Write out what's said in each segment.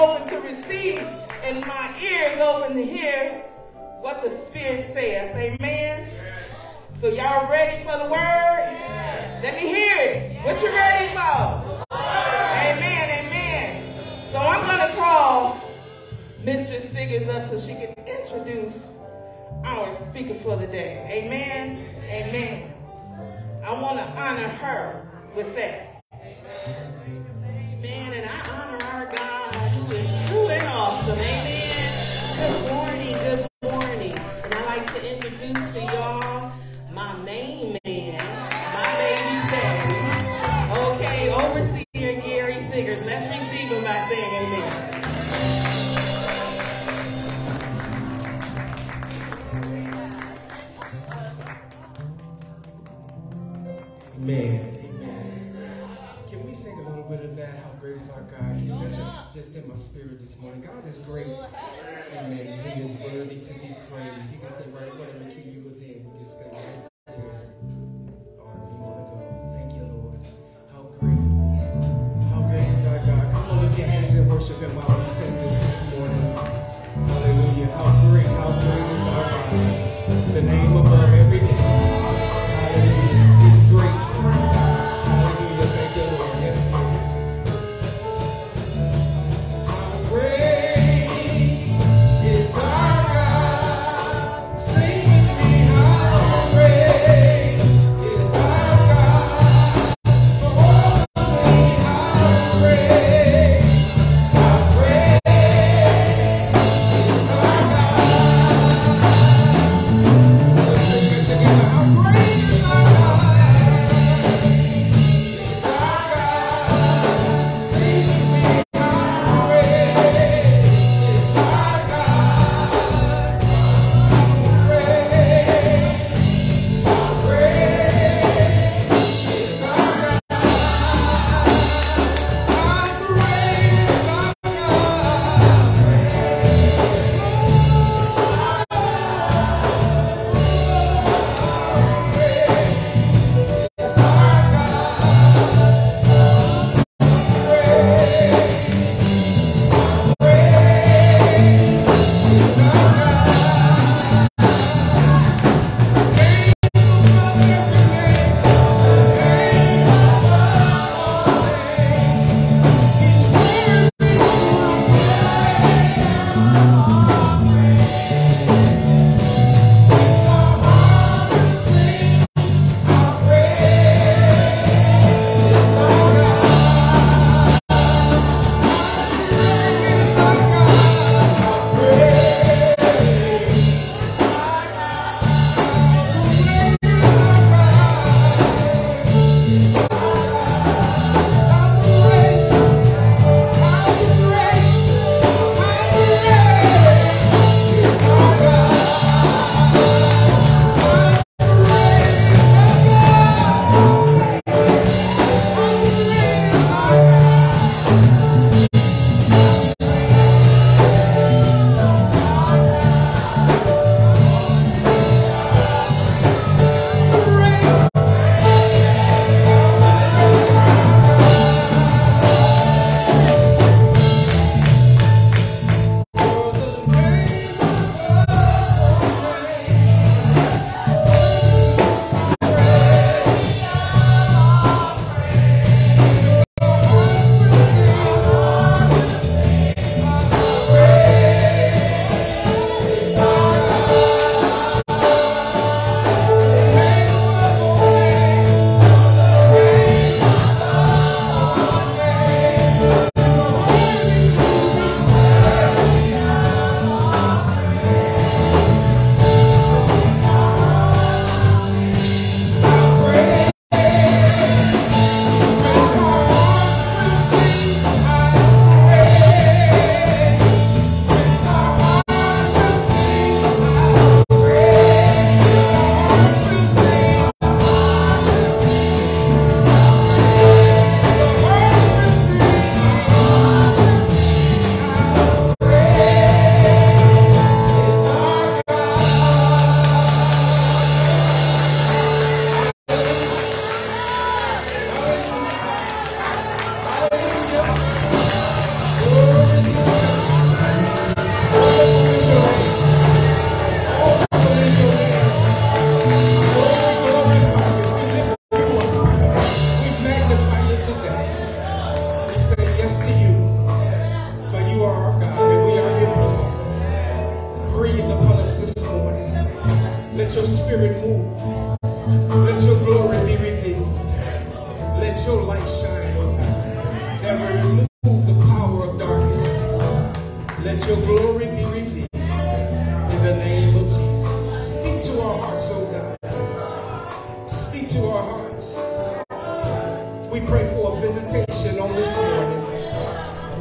open to receive and my ears open to hear what the Spirit says. Amen. So y'all ready for the word? Let me hear it. What you ready for? Amen, amen. So I'm going to call Mistress Siggers up so she can introduce our speaker for the day. Amen, amen. I want to honor her with that. Amen, and I honor Just in my spirit this morning. God is great. Amen. He is worthy to be praised. You can say right whatever key you was in. We can stay right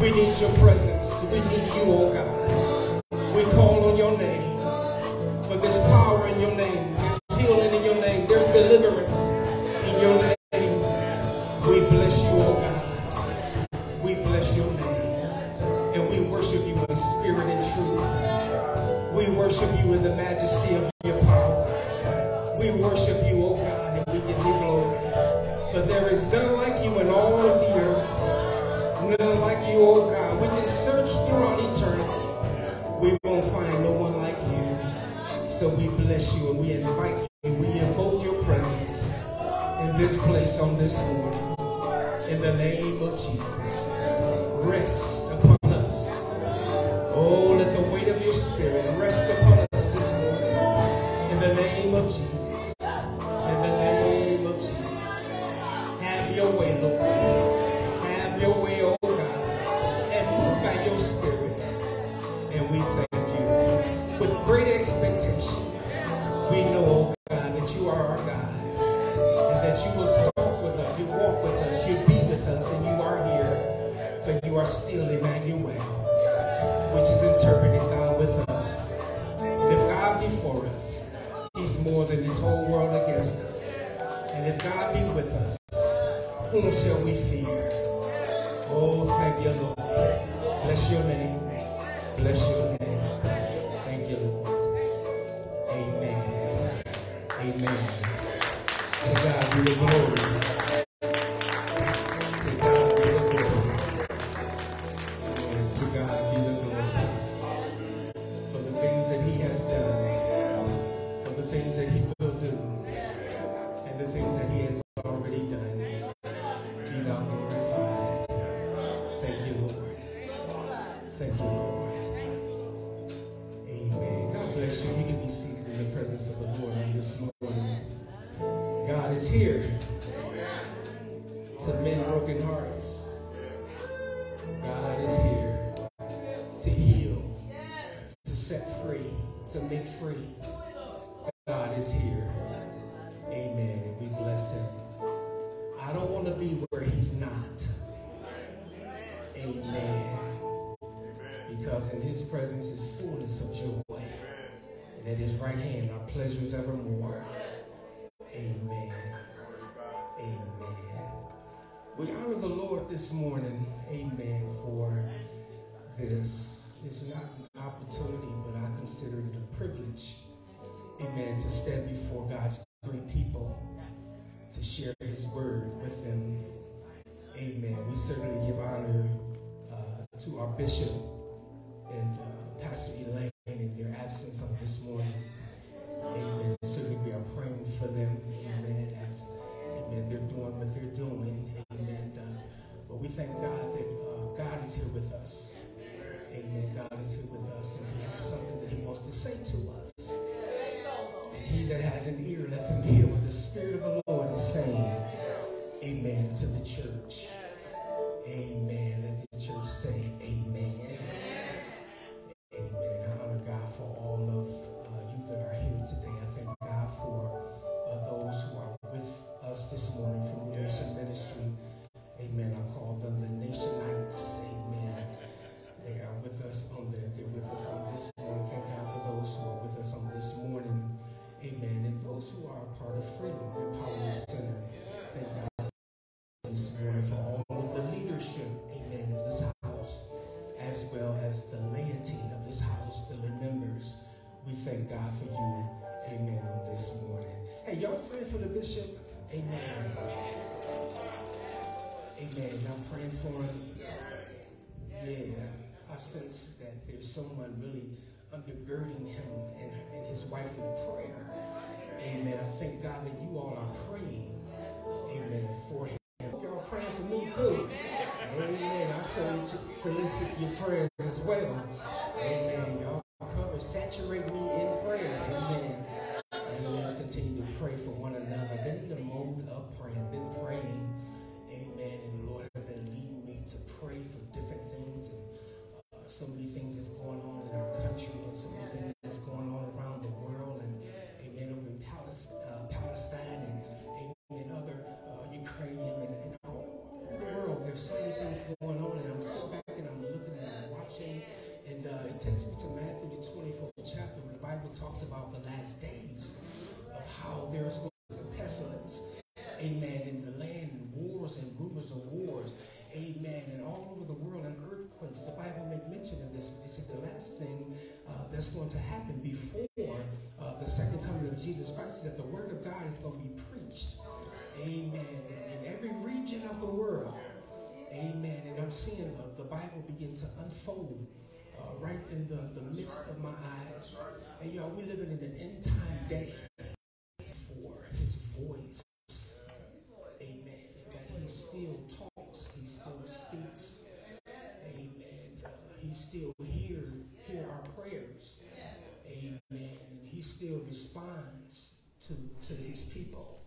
We need your presence. We need you, oh God. his right hand are pleasures evermore. Amen. Amen. We honor the Lord this morning. Amen. For this is not an opportunity, but I consider it a privilege. Amen. To stand before God's great people to share his word with them. Amen. We certainly give honor uh, to our bishop and uh, Pastor Elaine and in their absence on this morning. Amen. Certainly we are praying for them. Amen. As amen, they're doing what they're doing. Amen. Uh, but we thank God that uh, God is here with us. Amen. God is here with us and he has something that he wants to say to us. He that has an ear, let them hear what the Spirit of the Lord is saying. Amen. To the church. Amen. Let the church say. solicit your prayers as well. Amen. Y'all cover, saturate me in prayer. Amen. And let's continue to pray for one another. Been in the mode of prayer. that the word of God is going to be preached. Amen. In every region of the world. Amen. And I'm seeing the, the Bible begin to unfold uh, right in the, the midst of my eyes. And y'all, we're living in an end time day for his voice. Amen. That he still talks, he still speaks. Amen. Uh, he still hear, hear our prayers. Amen. And he still responds to, to these people.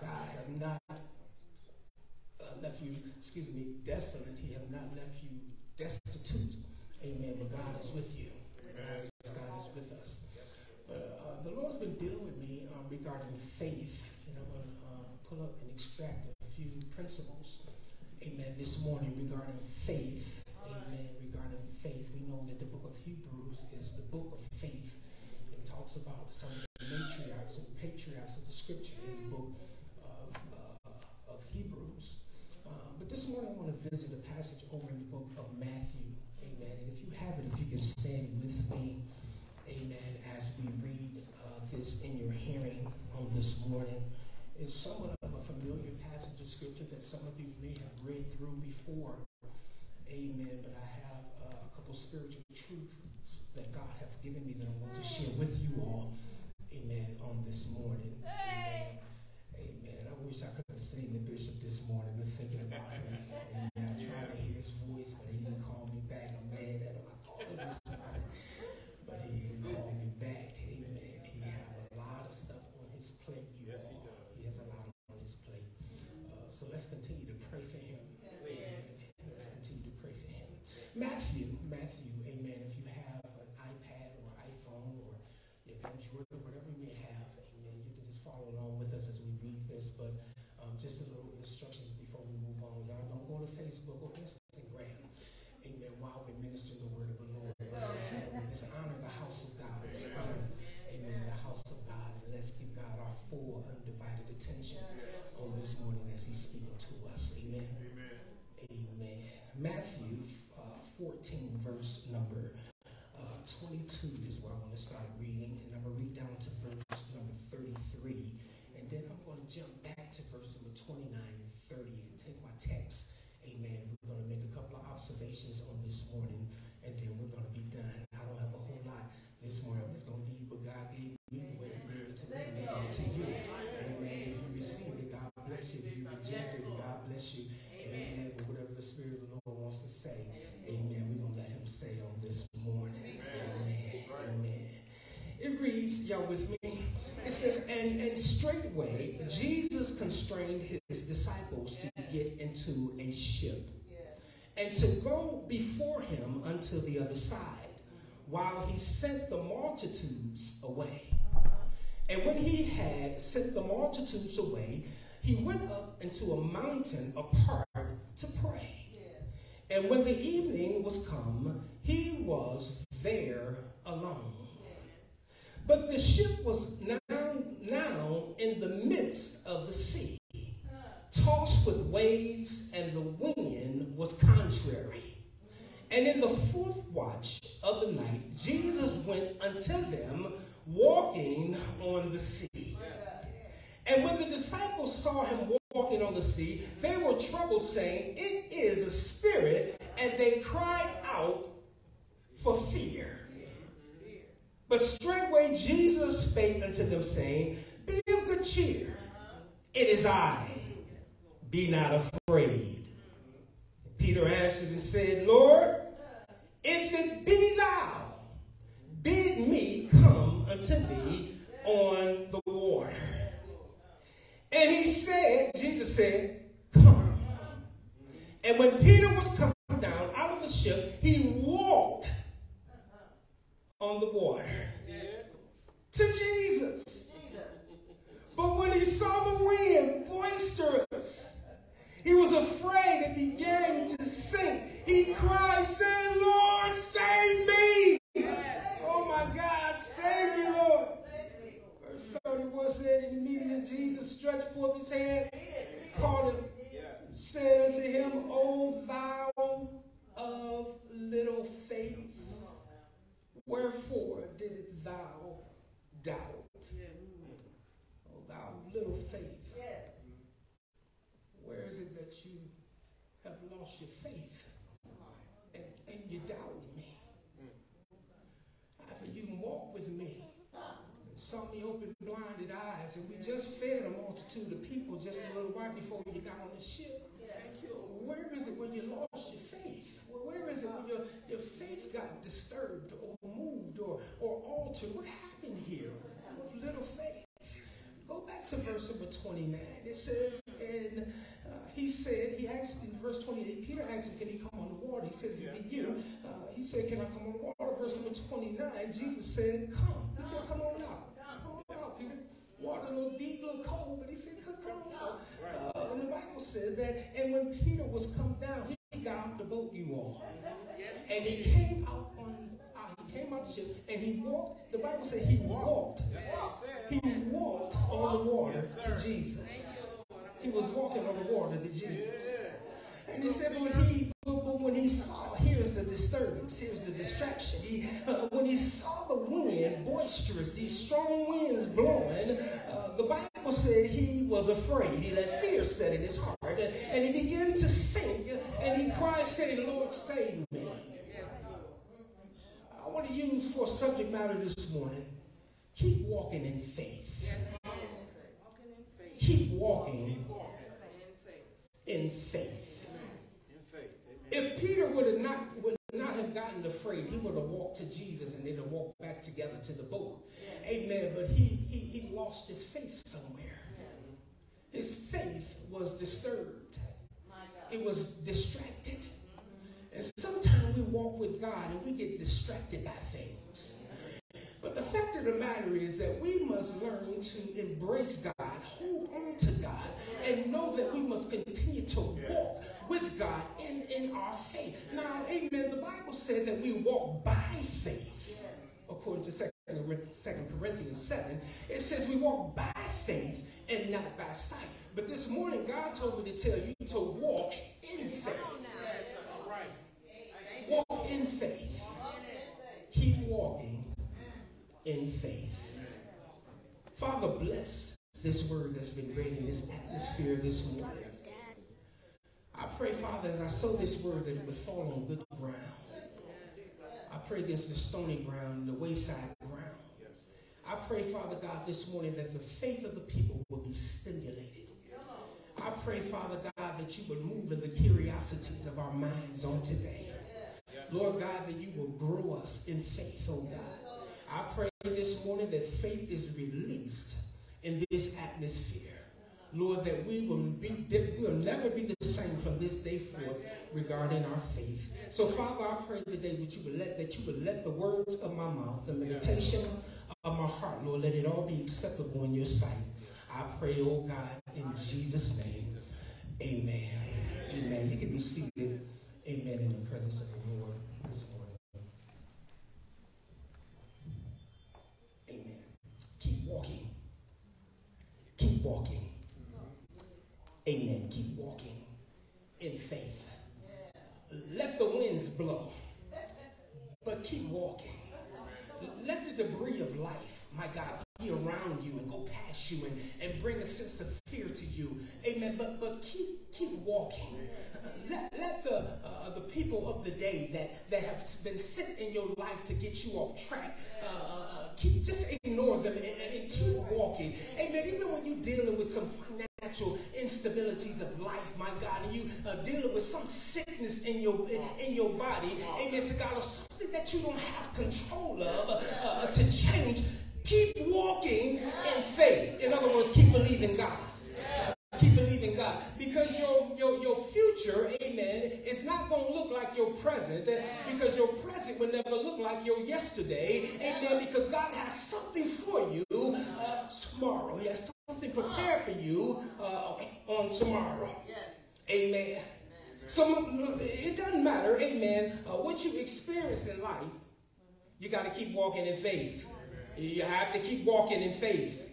God have not uh, left you, excuse me, desolate. He have not left you reads, y'all with me? It says, and, and straightway Jesus constrained his disciples to get into a ship and to go before him unto the other side while he sent the multitudes away. And when he had sent the multitudes away, he went up into a mountain apart to pray. And when the evening was come, he was there alone. But the ship was now, now in the midst of the sea, tossed with waves, and the wind was contrary. And in the fourth watch of the night, Jesus went unto them walking on the sea. And when the disciples saw him walking on the sea, they were troubled, saying, It is a spirit, and they cried out for fear. But straightway Jesus spake unto them, saying, Be of good cheer, it is I, be not afraid. Peter answered and said, Lord, if it be thou, bid me come unto thee on the water. And he said, Jesus said, Come. And when Peter was come down out of the ship, he walked on the water to Jesus. But when he saw the wind boisterous, he was afraid and began to sink. He cried, saying, Lord, save me. Oh my God, save me, Lord. Verse 31 said, Immediately Jesus stretched forth his hand, called him, said unto him, O thou of little faith, wherefore didst thou doubt? O oh, thou little faith. Where is it that you have lost your faith and, and you doubt me? I said, you can walk with me. Saw me open blinded eyes, and we just fed a multitude of people just a little while before you got on the ship. Where is it when you lost your faith? Where is it when your, your faith got disturbed or moved or, or altered? What happened here with little faith? Go back to verse number 29. It says, and uh, he said, he asked in verse 28, Peter asked him, can he come on the water? He said, if be you. Uh, he said, can I come on the water? Verse number 29, Jesus said, come. He said, come on out. Come on out, Peter. Water a little deep, a little cold, but he said, come, come on out. Uh, and the Bible says that, and when Peter was come down, he got out the boat, you all. And he came out on, uh, he came out the ship, and he walked, the Bible said he walked. He walked on the water to Jesus. He was walking on the water to Jesus. And he said, but he, but, but when he saw, here's the disturbance, here's the distraction. He, uh, when he saw the wind boisterous, these strong winds blowing, uh, the Bible said he was afraid. He let fear set in his heart, and he began to sink, and he cried, saying, Lord, save me. I want to use for subject matter this morning, keep walking in faith. Keep walking in faith. If Peter would have not would not have gotten afraid, he would have walked to Jesus and they'd have walked back together to the boat. Amen. But he he, lost his faith somewhere. His faith was disturbed. It was distracted. And sometimes we walk with God and we get distracted by things. But the fact of the matter is that we must learn to embrace God, hold on to God, and know that we must continue to walk with God in, in our faith. Now, amen, the Bible said that we walk by faith, according to 2 Corinthians 7. It says we walk by faith and not by sight. But this morning, God told me to tell you to walk in faith. Walk in faith. Keep walking in faith. Father, bless this word that's been read in this atmosphere this morning. I pray, Father, as I sow this word, that it would fall on good ground. I pray against the stony ground, the wayside ground. I pray, Father God, this morning that the faith of the people will be stimulated. I pray, Father God, that you would move in the curiosities of our minds on today. Lord God, that you will grow us in faith, oh God. I pray this morning that faith is released in this atmosphere. Lord, that we will be we will never be the same from this day forth regarding our faith. So, Father, I pray today that you would let that you would let the words of my mouth, the meditation of my heart, Lord, let it all be acceptable in your sight. I pray, oh God, in Jesus' name. Amen. Amen. You can be seated. Amen. In the presence of the Lord this morning. Amen. Keep walking. Keep walking. Amen. Keep walking in faith. Let the winds blow, but keep walking. Let the debris of life, my God, be around you and go past you and, and bring a sense of fear to you. Amen. But but keep keep walking. Let, let the uh, the people of the day that, that have been sent in your life to get you off track, uh, uh, keep just ignore them and, and keep walking. Amen. Even when you're dealing with some financial instabilities of life, my God, and you are dealing with some sickness in your in your body, amen. To God, or something that you don't have control of uh, to change. Keep walking in faith. In other words, keep believing God. keep believing God. Because your, your, your future, amen, is not going to look like your present. Because your present will never look like your yesterday. Amen. Because God has something for you uh, tomorrow. He has something prepared for you uh, on tomorrow. Amen. So it doesn't matter, amen, uh, what you experience in life, you got to keep walking in faith. You have to keep walking in faith.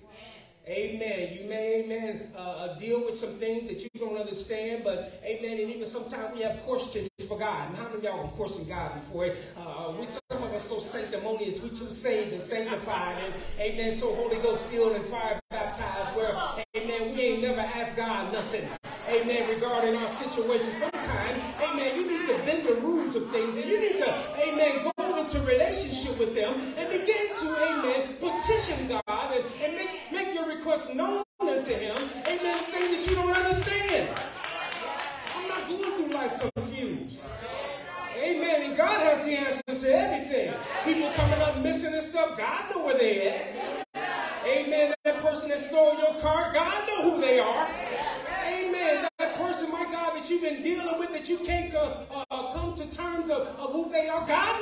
Amen. You may, amen, uh, uh, deal with some things that you don't understand, but amen. And even sometimes we have questions for God. And how many of y'all have questioned God before? Uh, we some of us so sanctimonious, we too saved and sanctified, and amen. So Holy Ghost filled and fire baptized, where amen. We ain't never asked God nothing. Amen. Regarding our situation, sometimes, amen. You need to bend the rules of things, and you need to, amen, go into relationship with them and begin to, amen, petition God and, and make, make known unto Him. Amen. Things that you don't understand. I'm not going through life confused. Amen. And God has the answers to everything. People coming up missing and stuff, God know where they at. Amen. That person that stole your car, God know who they are. Amen. That person, my God, that you've been dealing with, that you can't uh, uh, come to terms of, of who they are. God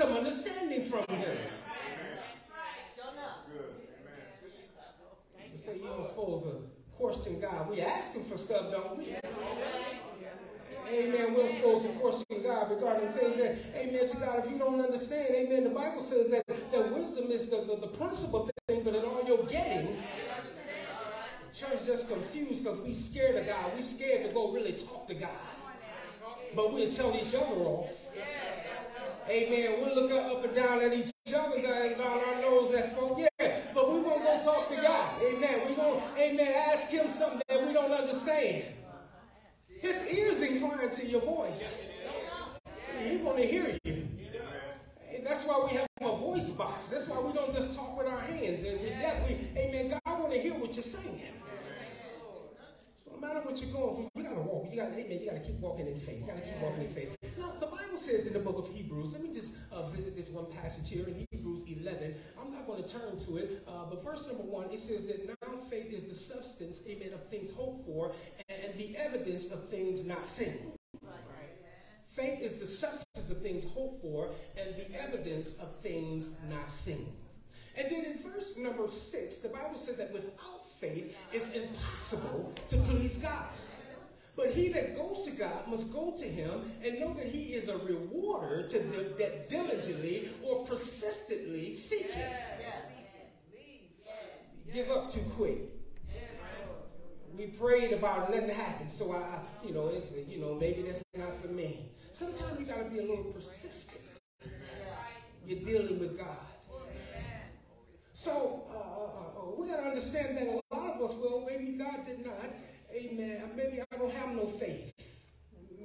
some understanding from Him. You say you don't supposed to question God. We ask Him for stuff, don't we? Amen. We're supposed to question God regarding things that, amen, to God. If you don't understand, amen, the Bible says that, that wisdom is the, the, the principal thing, but in all you're getting, church just confused because we scared of God. We scared to go really talk to God. But we'll tell each other off. Amen. We'll look up and down at each other down, down our nose at folk. Yeah, but we won't go talk to God. Amen. We won't, amen, ask him something that we don't understand. His ears inclined to your voice. He want to hear you. And that's why we have a voice box. That's why we don't just talk with our hands. And with that, we, amen, God want to hear what you're saying. Matter what you're going through, you got to walk. You gotta, amen, you got to keep walking in faith. You got to keep walking in faith. Now, the Bible says in the book of Hebrews, let me just uh, visit this one passage here in Hebrews 11. I'm not going to turn to it, uh, but verse number one, it says that now faith is the substance, amen, of things hoped for and the evidence of things not seen. Faith is the substance of things hoped for and the evidence of things not seen. And then in verse number six, the Bible says that without faith, it's impossible to please God. But he that goes to God must go to him and know that he is a rewarder to them that diligently or persistently seek him. Give up too quick. We prayed about nothing happened. So I, you know, it's, you know, maybe that's not for me. Sometimes you got to be a little persistent. You're dealing with God. So uh, uh, uh, we got to understand that a lot of us, well, maybe God did not. Amen. Maybe I don't have no faith.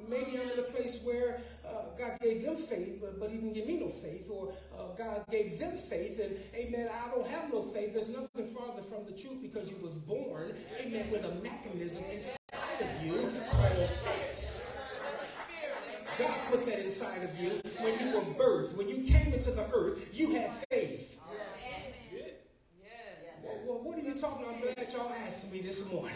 Maybe I'm in a place where uh, God gave them faith, but, but He didn't give me no faith, or uh, God gave them faith, and Amen. I don't have no faith. There's nothing farther from the truth because you was born, Amen, with a mechanism inside of you called faith. God put that inside of you when you were birthed. When you came into the earth, you had faith. Well, well, what are you talking? I'm glad y'all asked me this morning.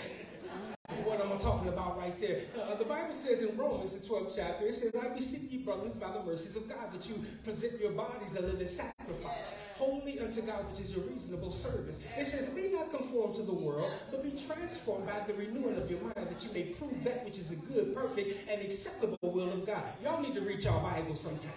What I'm talking about right there? Uh, the Bible says in Romans, the 12th chapter, it says, I beseech you, brothers, by the mercies of God, that you present your bodies a living sacrifice, holy unto God, which is your reasonable service. It says, Be not conformed to the world, but be transformed by the renewing of your mind, that you may prove that which is a good, perfect, and acceptable will of God. Y'all need to read your Bible sometime.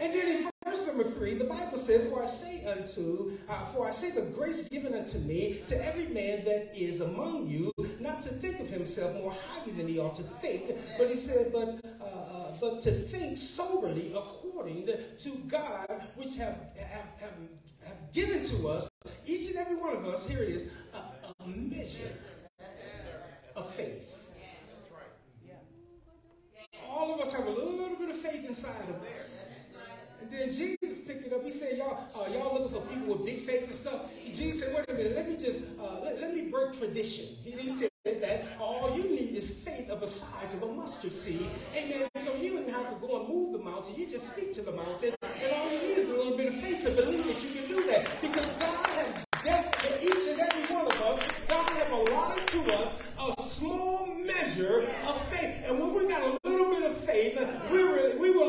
And then in verse number three, the Bible says, For I say unto, uh, for I say the grace given unto me to every man that is among you, not to think of himself more highly than he ought to think, but he said, but uh, uh, but to think soberly according to God, which have, have, have, have given to us, each and every one of us, here it is, a, a measure of faith. All of us have a little bit of faith inside of us. And then Jesus picked it up. He said, y'all, uh, y'all looking for people with big faith and stuff. Jesus said, wait a minute, let me just, uh, let, let, me break tradition. He, he said that all you need is faith of a size of a mustard seed. Amen. So you don't have to go and move the mountain mountain. You just speak to the mountain, and all you need is a little bit of faith to believe that you can do that. Because God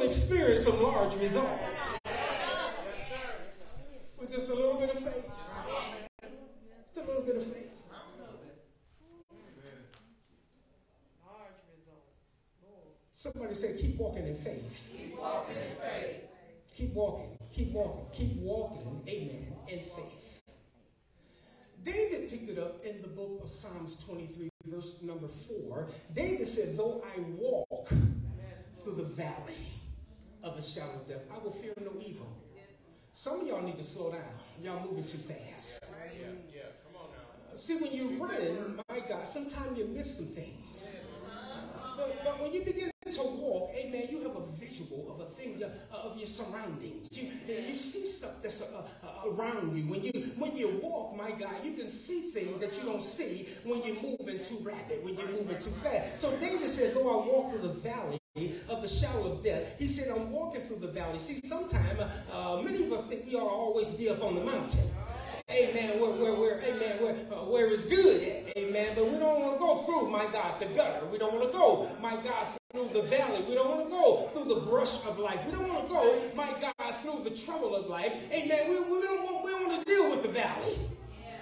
experience some large results. With just a little bit of faith. Just a little bit of faith. Somebody say, keep walking in faith. Keep walking in faith. Keep walking, keep walking, keep walking, amen, in faith. David picked it up in the book of Psalms 23, verse number 4. David said, Though I walk through the valley of the shadow of death, I will fear no evil. Some of y'all need to slow down. Y'all moving too fast. Yeah, yeah, come on now. Uh, see, when you run, my God, sometimes you miss some things. But, but when you begin to walk, amen, you have a visual of a thing uh, of your surroundings. You, you see stuff that's uh, uh, around you. When you when you walk, my God, you can see things that you don't see when you're moving too rapid, when you're moving too fast. So David said, though I walk through the valley of the shadow of death. He said, I'm walking through the valley. See, sometimes uh, many of us think we ought to always be up on the mountain. Amen. Where, where, where, amen. Where, uh, where it's good. Amen. But we don't want to go through, my God, the gutter. We don't want to go, my God, through the valley. We don't want to go through the brush of life. We don't want to go, my God, through the trouble of life. Amen. We, we don't want, we want to deal with the valley. Yeah.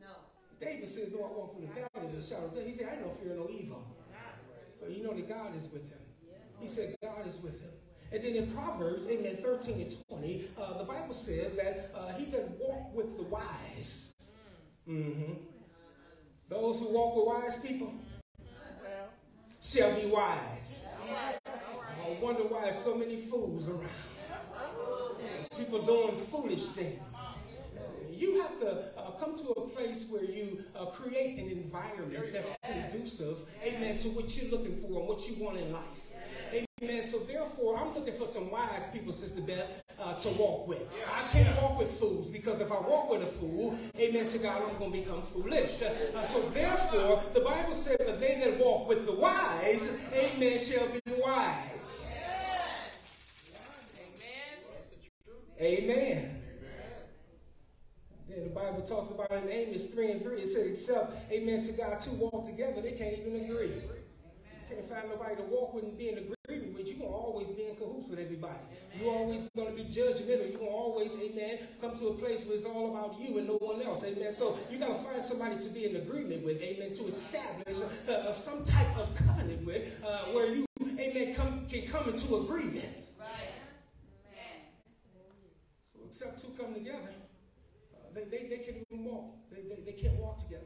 No. David said, though I walk through the valley of the shadow of death, he said, I don't fear no evil. But you know that God is with him. He said, God is with him. And then in Proverbs, amen, 13 and 20, uh, the Bible says that uh, he can walk with the wise. Mm-hmm. Those who walk with wise people shall be wise. I wonder why there's so many fools around. People doing foolish things. You have to uh, come to a place where you uh, create an environment that's conducive, amen, to what you're looking for and what you want in life. Amen. So therefore, I'm looking for some wise people, Sister Beth, uh, to walk with. I can't walk with fools because if I walk with a fool, amen to God, I'm going to become foolish. Uh, so therefore, the Bible says that they that walk with the wise, amen, shall be wise. Amen. Then the Bible talks about in Amos 3 and 3, it says, except, amen, to God, two walk together, they can't even agree. Can't find nobody to walk with and be in agreement with. You're going to always be in cahoots with everybody. You're always going to be judgmental. You're going to always, amen, come to a place where it's all about you and no one else. Amen. So you got to find somebody to be in agreement with. Amen. To establish uh, uh, some type of covenant with uh, where you, amen, come, can come into agreement. So except two come together, uh, they, they, they can't even walk. They, they, they can't walk together.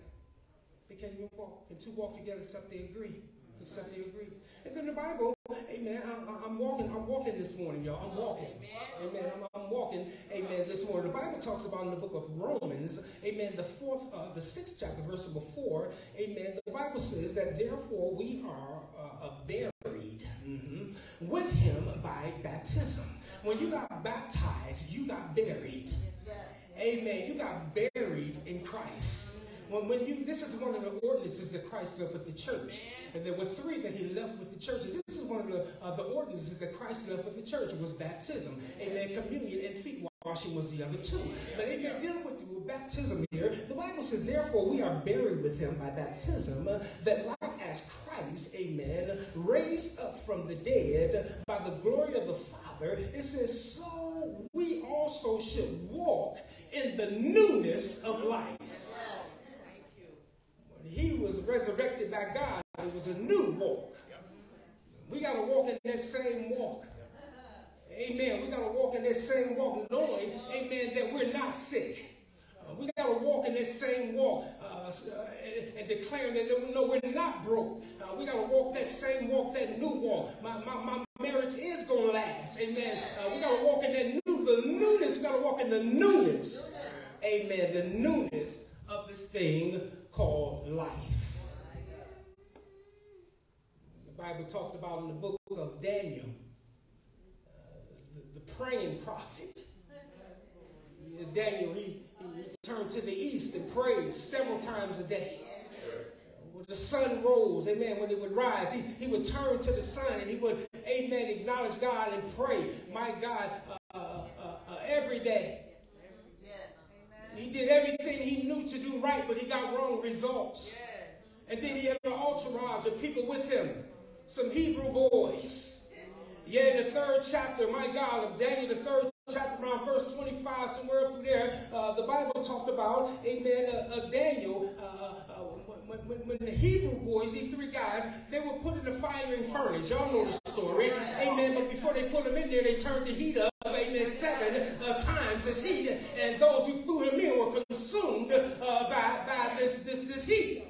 They can't even walk. And two walk together except they agree except they agree. And then the Bible, amen, I'm, I'm, walking, I'm walking this morning, y'all. I'm walking. Amen. I'm, I'm, walking, amen, this morning. The Bible talks about in the book of Romans, amen, the fourth, uh, the sixth chapter, verse number four, amen. The Bible says that therefore we are uh, buried mm-hmm, with him by baptism. When you got baptized, you got buried. Amen. You got buried in Christ. When, when you, this is one of the ordinances that Christ left with the church. And there were three that he left with the church. And this is one of the, uh, the ordinances that Christ left with the church was baptism. Amen. Communion and feet washing was the other two. But amen, dealing with, with baptism here, the Bible says, therefore we are buried with him by baptism, uh, that like as Christ, amen, raised up from the dead by the glory of the Father, it says, so we also should walk in the newness of life he was resurrected by God, it was a new walk. We got to walk in that same walk. Amen. We got to walk in that same walk, knowing, amen, that we're not sick. Uh, we got to walk in that same walk uh, and, and, declaring that no, we're not broke. Uh, we got to walk that same walk, that new walk. My, my, my marriage is going to last. Amen. Uh, we got to walk in that new, the newness. We got to walk in the newness. Amen. The newness of this thing called life. The Bible talked about in the book of Daniel, uh, the, the, praying prophet. Daniel, he, he turned to the east and prayed several times a day. When the sun rose, amen, when it would rise, he, he would turn to the sun and he would, amen, acknowledge God and pray, my God, uh, uh, uh, every day. He did everything he knew to do right, but he got wrong results. And then he had an entourage of people with him, some Hebrew boys. Yeah, in the third chapter, my God, of Daniel, the third chapter, around verse 25, somewhere up there, uh, the Bible talked about, amen, uh, uh, Daniel, uh, uh, when, when, the Hebrew boys, these three guys, they were put in the fiery furnace. Y'all know the story. Amen. But before they put them in there, they turned the heat up. Amen. Seven uh, times this heat, and those who threw him in were consumed uh, by, by this, this, this heat.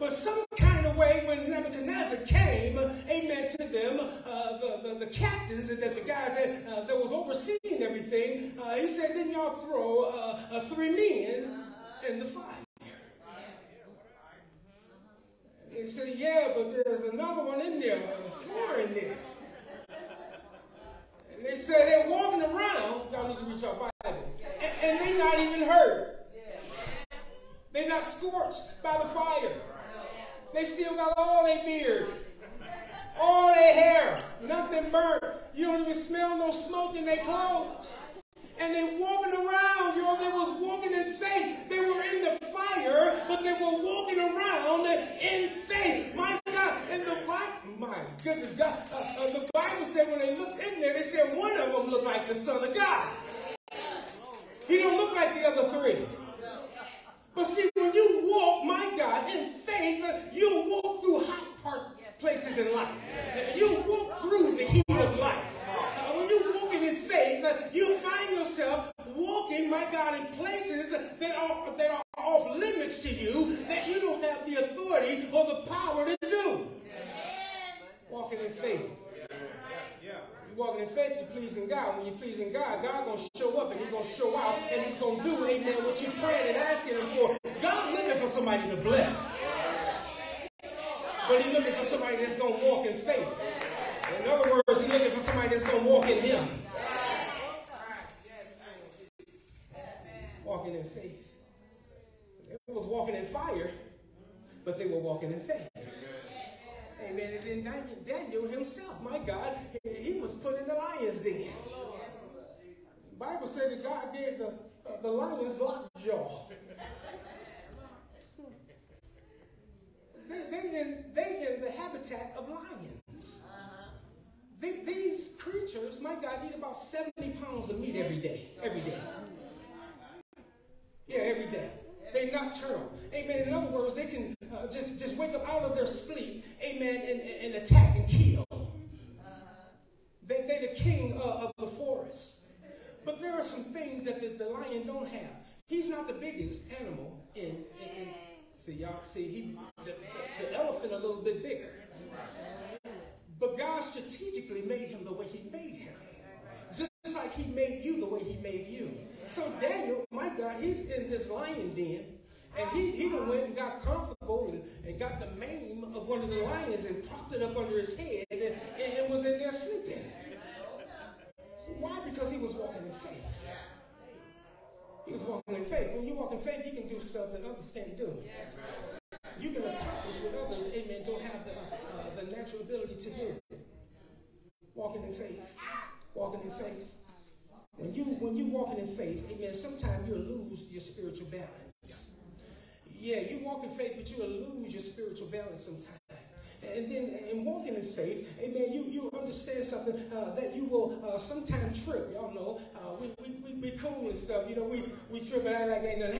But some kind of way, when Nebuchadnezzar came, amen, to them, uh, the, the, the, captains and the guys that, uh, that was overseeing everything, uh, he said, then y'all throw uh, uh, three men in the fire. He said, yeah, but there's another one in there, a four in there. And they said they're walking around. Y'all need to reach our Bible. And, and they're not even hurt. They're not scorched by the fire. They still got all their beard, all their hair, nothing burnt. You don't even smell no smoke in their clothes. And they're walking around, they was walking in faith. They were in the fire, but they were walking around in faith. My God, and the Bible, my goodness, God, uh, uh, the Bible said when they looked in there, they said one of them looked like the Son of God. He don't look like the other three. But see, when you walk, my God, in faith, you walk through hot part places in life. You walk through the heat of life. When you walk in faith, you find walking, my God, in places that are that are off limits to you, that you don't have the authority or the power to do. Walking in faith. You're walking in faith, you're pleasing God. When you're pleasing God, God gonna show up and He's gonna show out and He's gonna do, amen, what you're praying and asking Him for. God looking for somebody to bless. But He's looking for somebody that's gonna walk in faith. In other words, He's looking for somebody that's gonna walk in Him. Walking in faith. They was walking in fire, but they were walking in faith. Amen. And then Daniel himself, my God, he was put in the lion's den. The Bible said that God gave the, uh, the lions lockjaw. they, they, in, they in the habitat of lions. They, these creatures, my God, eat about 70 pounds of meat every day. Every day. Yeah, every day. They're nocturnal. Amen. In other words, they can uh, just, just wake up out of their sleep, amen, and, and attack and kill. They, they're the king uh, of the forest. But there are some things that the, the, lion don't have. He's not the biggest animal in, in, in see y'all see he the, the, the elephant a little bit bigger. But God strategically made him the way he made him. Just like he made you the way he made you. So Daniel, my God, he's in this lion den. And he, he went and got comfortable and, and got the mane of one of the lions and propped it up under his head and, and, and was in there sleeping. Why? Because he was walking in faith. He was walking in faith. When you walk in faith, you can do stuff that others can't do. You can accomplish what others, amen, don't have the, uh, the natural ability to do. Walking in faith. Walking in faith. When you when you walking in faith, amen, sometimes you'll lose your spiritual balance. Yeah, you walk in faith, but you'll lose your spiritual balance sometimes. And then in walking in faith, amen, you, you understand something uh, that you will uh, sometime trip. Y'all know, uh, we, we, we be cool and stuff. You know, we, we trip and act like ain't nothing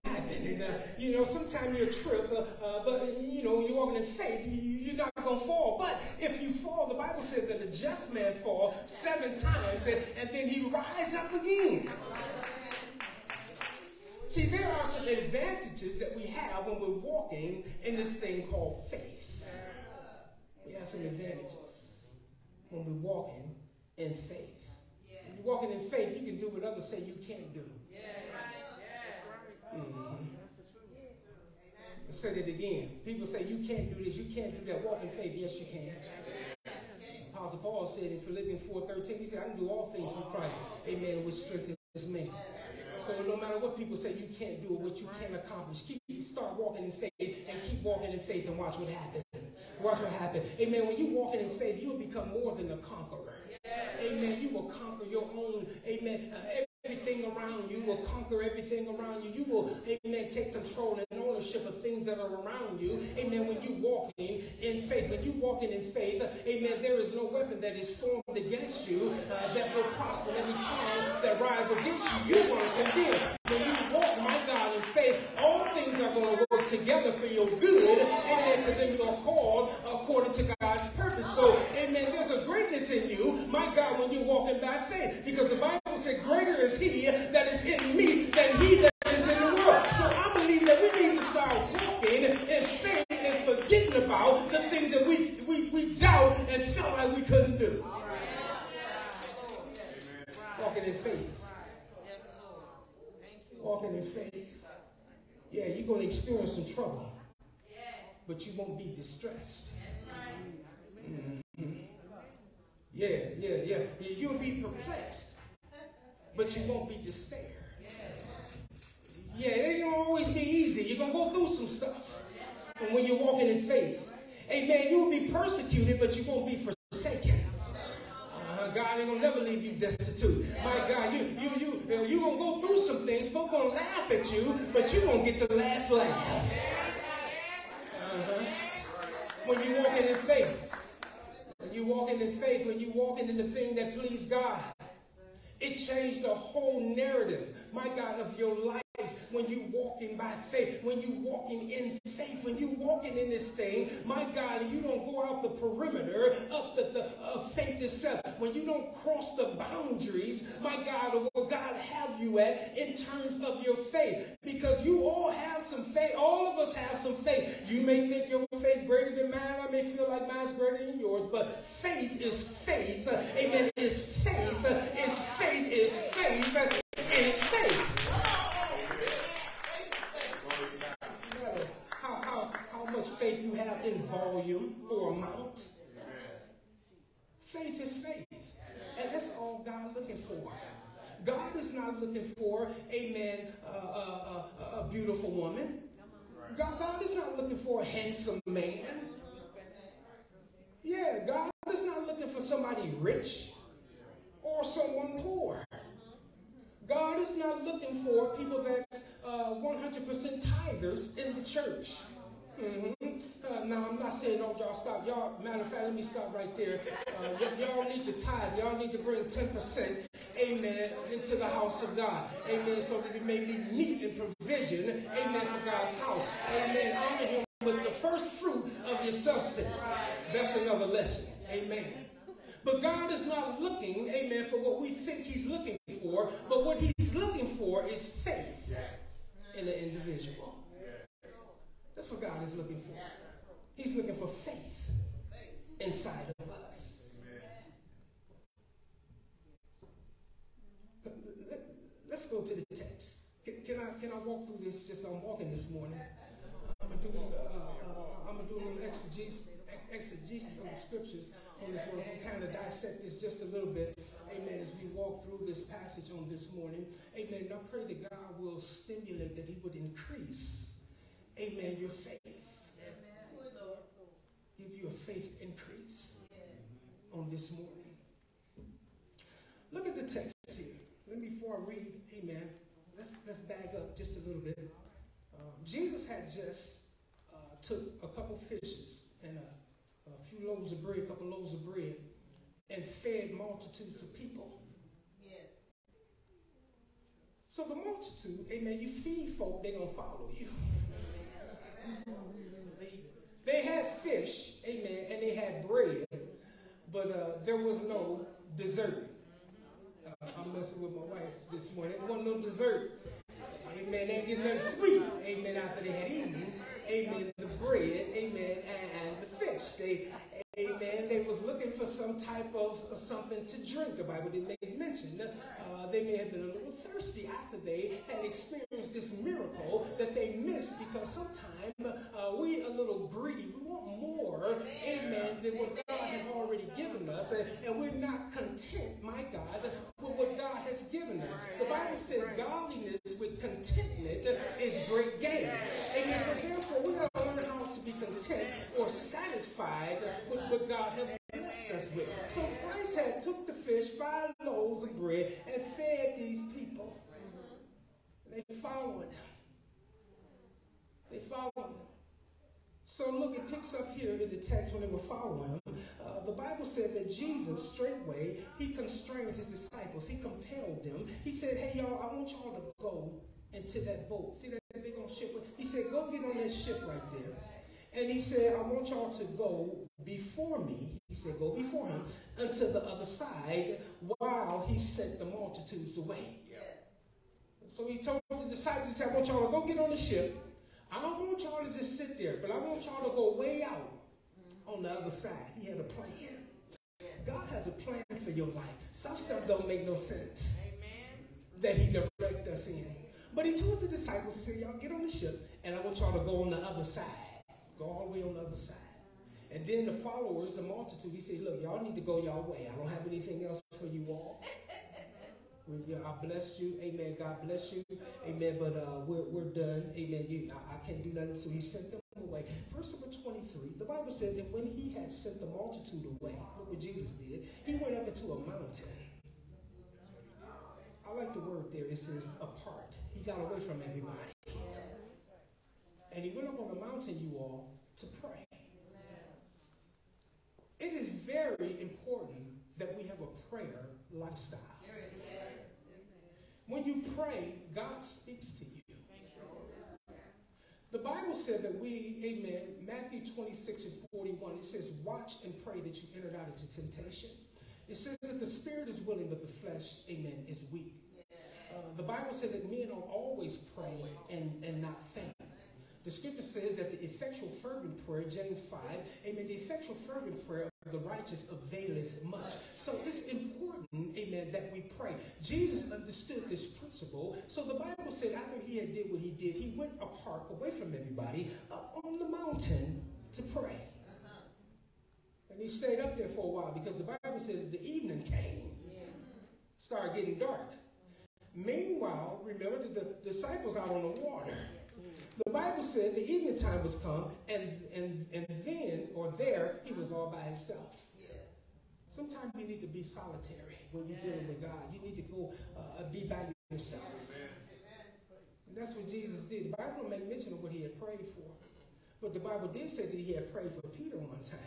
uh, you know, sometimes you trip, uh, uh, but, you know, when you're walking in faith, you, you're not going to fall. But if you fall, the Bible says that the just man fall seven times and, and then he rise up again. See, there are some advantages that we have when we're walking in this thing called faith. We have some advantages when we're walking in faith. When you're walking in faith, you can do what others say you can't do. Mm-hmm. Let's say it again. People say you can't do this, you can't do that. Walk in faith. Yes, you can. Apostle Paul said in Philippians 4.13, he said, I can do all things through Christ. Amen. Which strengthens me. So no matter what people say you can't do or what you can't accomplish, keep start walking in faith and keep walking in faith and watch what happens. Watch what happens. Amen. When you walking in faith, you'll become more than a conqueror. amen, you will conquer your own, amen, uh, everything around you will conquer everything around you. You will, amen, take control and ownership of things that are around you. Amen. When you walking in faith, when you walking in faith, amen, there is no weapon that is formed against you uh, that will prosper. Every tongue that rise against you, you won't condemn. When you walk, my God, in faith, all things are going to work together for your good. You're going to experience some trouble, but you won't be distressed. Mm-hmm. Yeah, yeah, yeah. You'll be perplexed, but you won't be despair. Yeah, it ain't gonna always be easy. You're gonna go through some stuff. And when you're walking in faith, amen, you'll be persecuted, but you won't be forsaken. Uh, God ain't gonna never leave you destitute. My God, you you you you gonna go through some things. Folk gonna laugh at you, but you gonna get the last laugh. Uh-huh. When you walking in faith, when you walking in faith, when you walking in the thing that please God, it changed the whole narrative, my God, of your life when you walking by faith, when you walking in faith, when you walking in this thing, my God, you don't go out the perimeter of the, the of faith itself, when you don't cross the boundaries, my God, of where God have you at in terms of your faith, because you all have some faith. All of us have some faith. You may think your faith greater than mine. I may feel like mine's greater than yours, but faith is faith. Amen. Is faith. Is faith. Is faith. Is faith. How, not looking for, uh, uh, uh, a beautiful woman. God, God is not looking for a handsome man. Yeah, God is not looking for somebody rich or someone poor. God is not looking for people that's uh, 100% tithers in the church. Mm-hmm. Uh, now, I'm not saying don't y'all stop. Y'all, matter of fact, let me stop right there. Uh, y'all need to tithe. Y'all need to bring 10%, amen, into the house of God. Amen, so that it may be meat and provision, amen, for God's house. Amen. Honor him with the first fruit of your substance. That's another lesson. Amen. But God is not looking, amen, for what we think He's looking for, but what He's looking for is faith in the individual. That's what God is looking for. He's looking for faith inside of us. Let's go to the text. Can, can I can I walk through this? Just I'm walking this morning. I'm gonna do uh, uh, I'm gonna do a little exegesis, exegesis the scriptures on this morning. Kind of dissect this just a little bit. Amen. As we walk through this passage on this morning. Amen. And I pray that God will stimulate that He would increase. Amen. Your faith. Give you a faith increase on this morning. Look at the text here. Let me before I read. Amen. Let's let's back up just a little bit. Um, Jesus had just uh, took a couple fishes and a, a few loaves of bread, a couple loaves of bread, and fed multitudes of people. So the multitude, amen, you feed folk, they're going to follow you. They had fish, amen, and they had bread, but uh, there was no dessert. I'm messing with my wife this morning. There wasn't no dessert. Amen. They didn't get nothing sweet. Amen. After they had eaten, amen, the bread, amen, and the fish. They, amen, they was looking for some type of something to drink. The Bible didn't make mention. Uh, they may have been a little thirsty after they had experienced this miracle that they missed because sometimes uh, we a little greedy. We want more, amen, than what already given us, and we're not content, my God, with what God has given us. The Bible said godliness with contentment is great gain. Amen. So therefore, we got to learn how to be content or satisfied with what God has blessed us with. So Christ had took the fish, five loaves of bread, and fed these people. They followed him. They followed him. So look, it picks up here in the text when they were following him. The Bible said that Jesus, straightway, he constrained his disciples. He compelled them. He said, hey, y'all, I want y'all to go into that boat. See that big old ship? He said, go get on that ship right there. And he said, I want y'all to go before me. He said, go before him unto the other side while he sent the multitudes away. So he told the disciples, he said, I want y'all to go get on the ship. I don't want y'all to just sit there, but I want y'all to go way out on the other side. He had a plan. God has a plan for your life. Some stuff don't make no sense Amen. that he direct us in. But he told the disciples, he said, y'all get on the ship, and I want y'all to go on the other side. Go all the way on the other side. And then the followers, the multitude, he said, look, y'all need to go y'all way. I don't have anything else for you all. I bless you. Amen. God bless you. Amen. But uh, we're, we're done. Amen. You, I, I, can't do nothing. So he sent them away. Verse number 23, the Bible said that when he had sent the multitude away, look what Jesus did, he went up into a mountain. I like the word there. It says apart. He got away from everybody. And he went up on the mountain, you all, to pray. It is very important that we have a prayer lifestyle. When you pray, God speaks to you. The Bible said that we, amen, Matthew 26 and 41, it says, Watch and pray that you enter not into temptation. It says that the spirit is willing, but the flesh, amen, is weak. Uh, the Bible said that men don't always pray and, and not faint. The scripture says that the effectual fervent prayer, James 5, amen, the effectual fervent prayer of the righteous availeth much. So it's important, amen, that we pray. Jesus understood this principle. So the Bible said after he had did what he did, he went apart, away from everybody, up on the mountain to pray. And he stayed up there for a while because the Bible said the evening came. Started getting dark. Meanwhile, remember that the disciples out on the water. The Bible said the evening time was come, and, and, and then or there he was all by himself. Sometimes you need to be solitary when you're dealing with God. You need to go uh, be by yourself. And that's what Jesus did. The Bible don't make mention of what he had prayed for. But the Bible did say that he had prayed for Peter one time.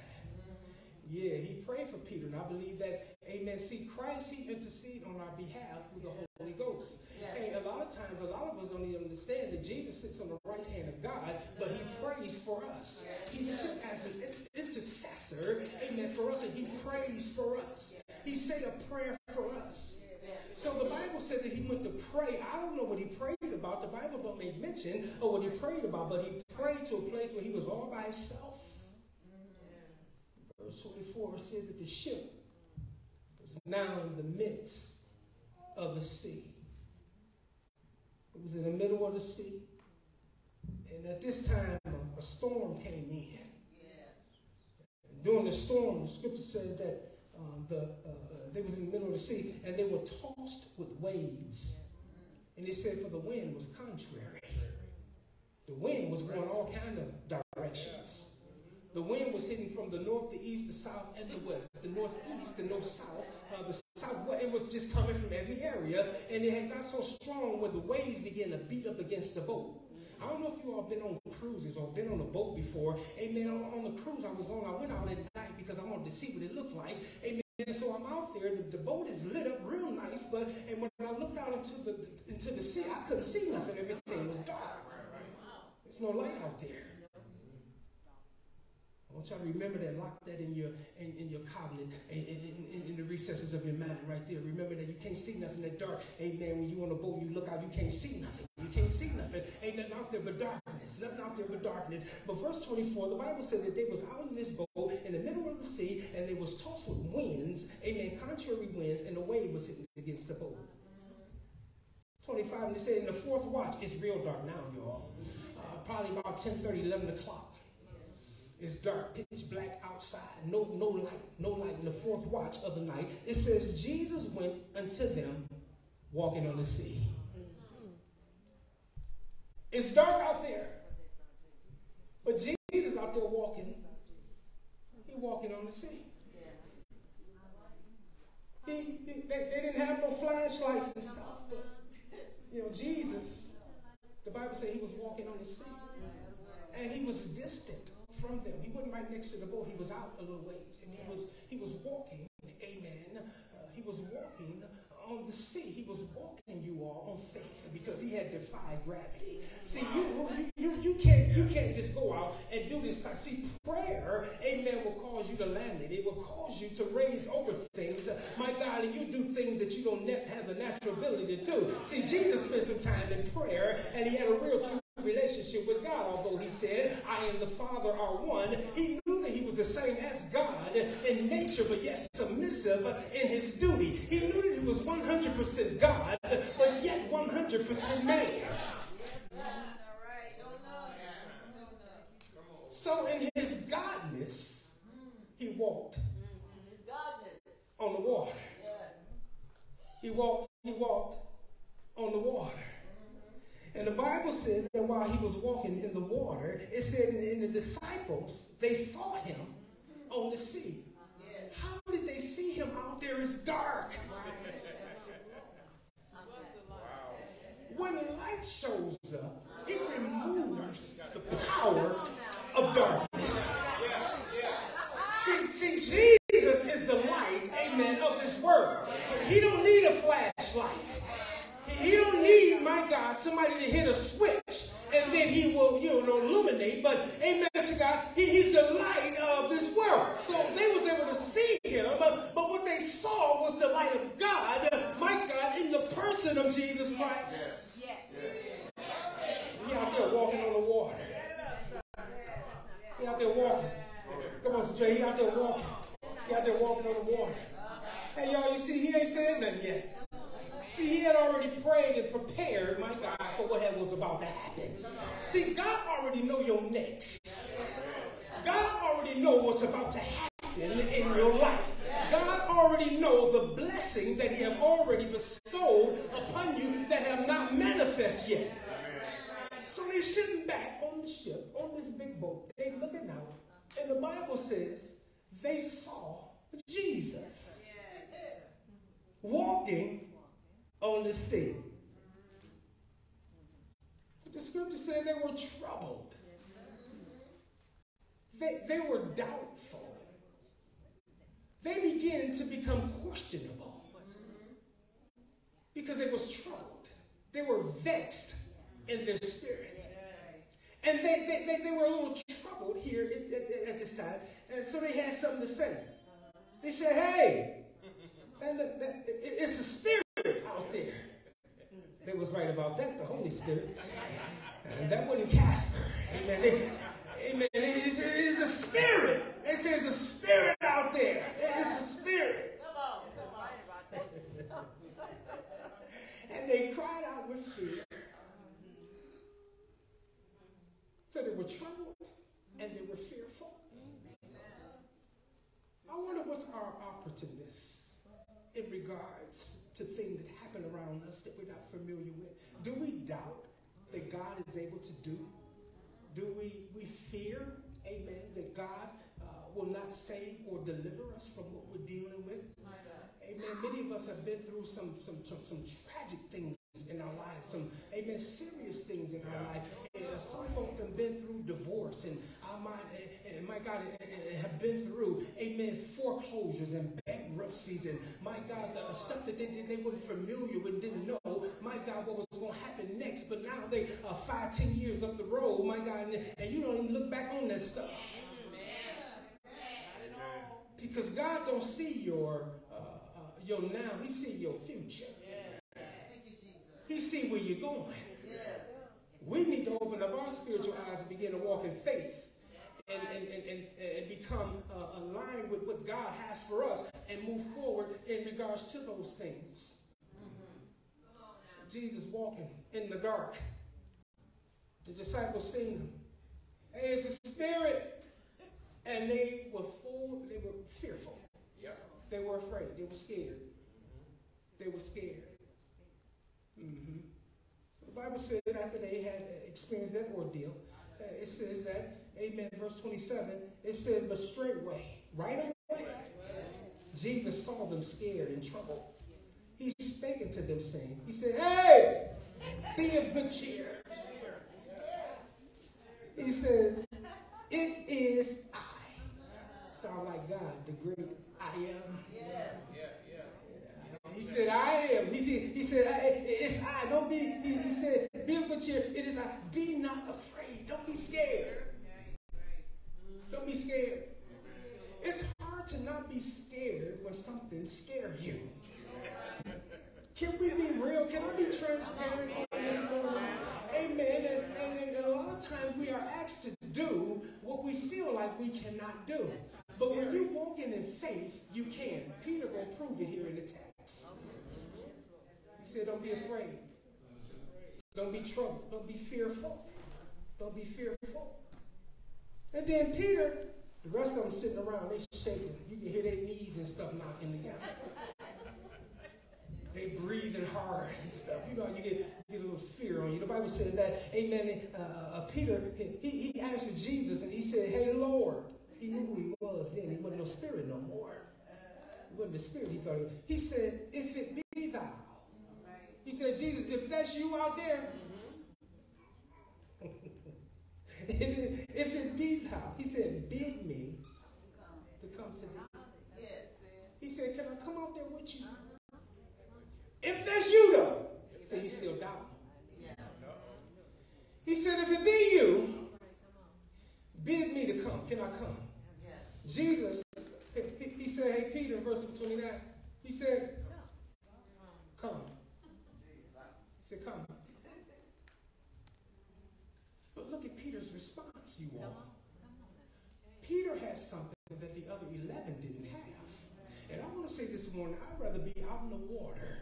Yeah, he prayed for Peter, and I believe that, amen. See, Christ, he interceded on our behalf through the Holy Ghost. Yeah. Hey, a lot of times, a lot of us don't even understand that Jesus sits on the right hand of God, but he prays for us. He sits as an intercessor, amen, for us, and he prays for us. He said a prayer for us. So the Bible said that he went to pray. I don't know what he prayed about. The Bible don't make mention of what he prayed about, but he prayed to a place where he was all by himself verse 24 says that the ship was now in the midst of the sea. It was in the middle of the sea. And at this time, a, storm came in. Yeah. During the storm, the scripture said that um, the, uh, uh, they was in the middle of the sea and they were tossed with waves. And it said for the wind was contrary. The wind was going all kind of directions. The wind was hitting from the north, the east, the south, and the west. The northeast, the north, south, uh, the southwest. It was just coming from every area, and it had got so strong where the waves began to beat up against the boat. I don't know if you all been on cruises or been on a boat before. Amen. On, on the cruise I was on, I went out at night because I wanted to see what it looked like. Amen. And so I'm out there, the, the, boat is lit up real nice, but and when I looked out into the into the sea, I couldn't see nothing. Everything was dark. There's no light out there I want y'all to remember that. Lock that in your in, in your cabinet, in, in, in, the recesses of your mind, right there. Remember that you can't see nothing in the dark. Amen. When you on a boat, you look out, you can't see nothing. You can't see nothing. Ain't nothing out there but darkness. Nothing out there but darkness. But verse 24, the Bible says that they was out in this boat in the middle of the sea, and they was tossed with winds, amen, contrary winds, and the wave was hitting against the boat. 25, and they said in the fourth watch, it's real dark now, y'all. Uh, probably about 10, 30, 11 o'clock. It's dark, pitch black outside, no, no light, no light in the fourth watch of the night. It says, Jesus went unto them walking on the sea. It's dark out there. But Jesus out there walking. He walking on the sea. He, he they, they, didn't have no flashlights and stuff, but you know, Jesus, the Bible said he was walking on the sea. And he was distant from them. He wasn't right next to the boat. He was out a little ways, and he was he was walking. Amen. Uh, he was walking on the sea. He was walking you all on faith because he had defied gravity. See, you, you, you, you can't you can't just go out and do this stuff. See, prayer, amen, will cause you to land it. It will cause you to raise over things. My God, and you do things that you don't have the natural ability to do. See, Jesus spent some time in prayer and he had a real true relationship with God. Although he said, I and the Father are one, he knew that he was the same as God in nature, but yet submissive in his duty. He knew that he was 100% God, but yet 100% man. So in his godness, he walked on the water. He walked, he walked on the water. And the Bible said that while he was walking in the water, it said in the disciples, they saw him on the sea. How did they see him out there? It's dark. When light shows up, it removes the power of darkness. See, see, Jesus is the light, amen, of this world. He don't need a flashlight. He don't need, my God, somebody to hit a switch and then he will, you know, illuminate. But amen to God, he, he's the light of this world. So they was able to see him, but what they saw was the light of God, my God, person of Jesus Christ. He out there walking on the water. He out there walking. Come on, Sister He out there walking. He out there walking on the water. Hey, y'all, you see, he ain't said nothing yet. See, he had already prayed and prepared, my God, for what was about to happen. See, God already know your next. God already know what's about to happen in your life. God already know the blessing that he have already bestowed upon you that have not manifest yet. So they're sitting back on the ship, on this big boat. They're looking out. And the Bible says they saw Jesus walking on the sea. The scripture said they were troubled. They, they were doubtful. They began to become questionable because they was troubled. They were vexed in their spirit. And they, they, they, they were a little troubled here at, at, at, this time. And so they had something to say. They said, hey, and the, the, it's a spirit out there. They was right about that, the Holy Spirit. And that wasn't Casper. Amen. They, amen. It is, it is a spirit. They say it's a spirit out there. It's a spirit. and they cried out with fear. So they were troubled and they were fearful. I wonder what's our operativeness in regards to things that happen around us that we're not familiar with? Do we doubt that God is able to do? Do we, we fear, amen, that God uh, will not save or deliver us from what we're dealing with? Amen. Many of us have been through some, some, some, some tragic things in our lives, some amen, serious things in our life. Uh, some folk have been through divorce and our mind, and, and my God, and, have been through amen foreclosures and bankruptcies and my God, the stuff that they they weren't familiar with, didn't know. My God, what was going to happen next? But now they are five, ten years up the road. My God, and, and you don't even look back on that stuff because God don't see your uh, uh, your now; He see your future. He see where you're going. We need to open up our spiritual eyes and begin to walk in faith and, and, and, and, become uh, aligned with what God has for us and move forward in regards to those things. Jesus walking in the dark. The disciples seen him. Hey, it's a spirit. And they were full, they were fearful. Yep. They were afraid. They were scared. They were scared. Mm-hmm. Bible says that after they had experienced that ordeal, uh, it says that, amen, verse 27, it said, but straightway, right away, Jesus saw them scared and troubled. He spake unto them, saying, He said, Hey, be of good cheer. He says, It is I. Sound like God, the great I am. Said, I am. He said, he said it's I. Don't be, he, he said, be of good cheer. It is I. Be not afraid. Don't be scared. Don't be scared. It's hard to not be scared when something scares you. Can we be real? Can I be transparent on this morning? Amen. And, and, and, a lot of times we are asked to do what we feel like we cannot do. But when you walk in in faith, you can. Peter will prove it here in the text. Said, Don't be afraid. Don't be troubled. Don't be fearful. Don't be fearful. And then Peter, the rest of them sitting around, they shaking. You can hear their knees and stuff knocking together they breathing hard and stuff. You know, you get, get a little fear on you. The Bible says that, amen, uh, uh, Peter, he, he answered Jesus and he said, hey, Lord. He knew who he was then. He wasn't no spirit no more. He wasn't the spirit he thought he was. He said, if it be thou. He said, Jesus, if that's you out there, if, it, if it be thou, he said, bid me to come to thee. He said, can I come out there with you? If that's you, though. So he's still down. He said, if it be you, bid me to come. Can I come? Jesus, he, he said, hey, Peter, in verse 29, he said, come. He said, come. But look at Peter's you all. Peter has something that the other 11 didn't have. And I want to say this morning, I'd rather be out in the water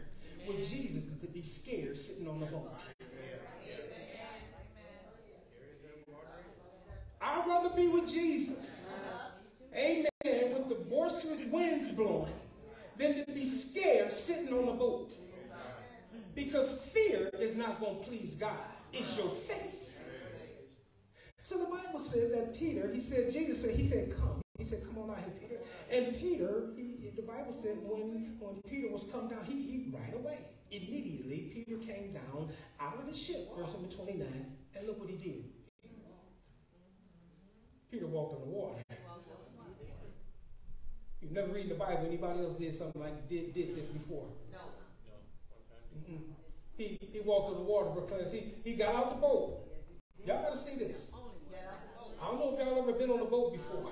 with Jesus than to be scared sitting on the boat. I'd rather be with Jesus. Amen. With the boisterous winds blowing than to be scared sitting on the boat. Because fear is not going to please God. It's your faith. So the Bible said that Peter, he said, Jesus said, he said, come. He said, come on out here, Peter. And Peter, he, the Bible said when, when Peter was come down, he, he right away, immediately, Peter came down out of the ship, verse number 29, and look what he did. Peter walked on the water. You've never read the Bible anybody else did something like did, did this before. No. Mm-mm. He, he walked on the water, Brooklyn. He, he got out the boat. Y'all got to see this. I don't know if y'all ever been on a boat before.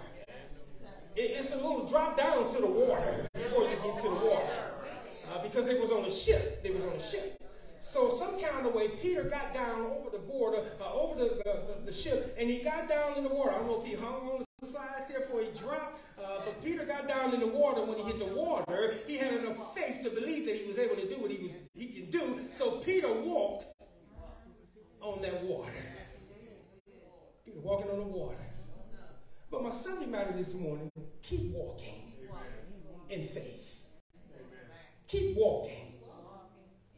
It, it's a little drop down to the water before you get to the water. Uh, because it was on a ship. They was on a ship. So some kind of way, Peter got down over the board, uh, over the, the, the, ship, and he got down in the water. I don't know if he hung on the sides here before he dropped, uh, but Peter got down in the water. When he hit the water, he had enough faith to believe that he was able to do what he was he could do. So Peter walked on that water. Walking on the water. But my Sunday matter this morning, keep walking in faith. Keep walking.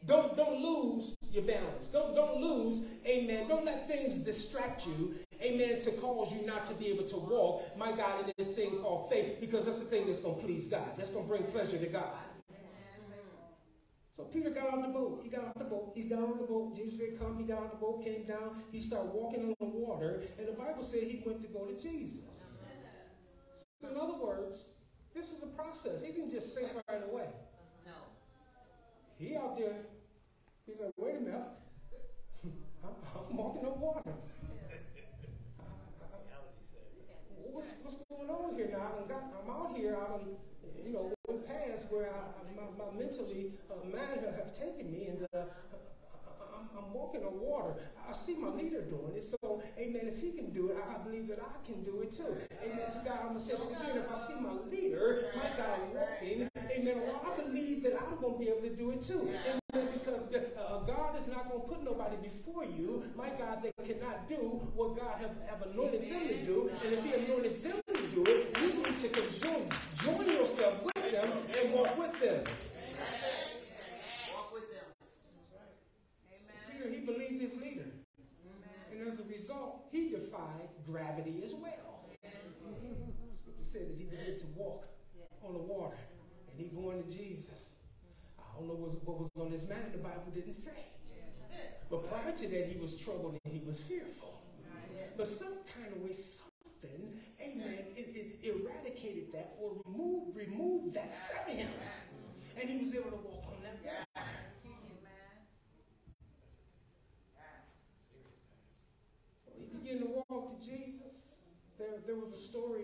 Don't, don't lose your balance. Don't, don't lose, amen. Don't let things distract you, amen, to cause you not to be able to walk, my God, in this thing called faith, because that's the thing that's going to please God. That's going to bring pleasure to God. So Peter got on the boat. He got on the boat. He's down on the boat. Jesus said, come. He got on the boat, came down. He started walking on the water. And the Bible said he went to go to Jesus. So in other words, this is a process. He didn't just sink right away. No. He out there He's like, wait a minute. I'm, I'm walking on water. what's, what's going on here now? I got, I'm out here. I am you know, went past where I, my, my mentally uh, mind have taken me, and uh, I'm, I'm, walking on water. I see my leader doing it. So, amen, if he can do it, I, believe that I can do it too. Amen. To God, I'm to say it again. If I see my leader, my God, walking, amen, well, I believe that I'm to be able to do it too. Amen. Because uh, God is not going to put nobody before you, my God, that cannot do what God have, walk on the water and he going to Jesus. I don't know what was on his mind, the Bible didn't say. But prior to that, he was troubled and he was fearful. But some kind of way, something, amen, it, it eradicated that or removed, removed that from him. And he was able to walk on that water. He began to walk to Jesus, there, there was a story,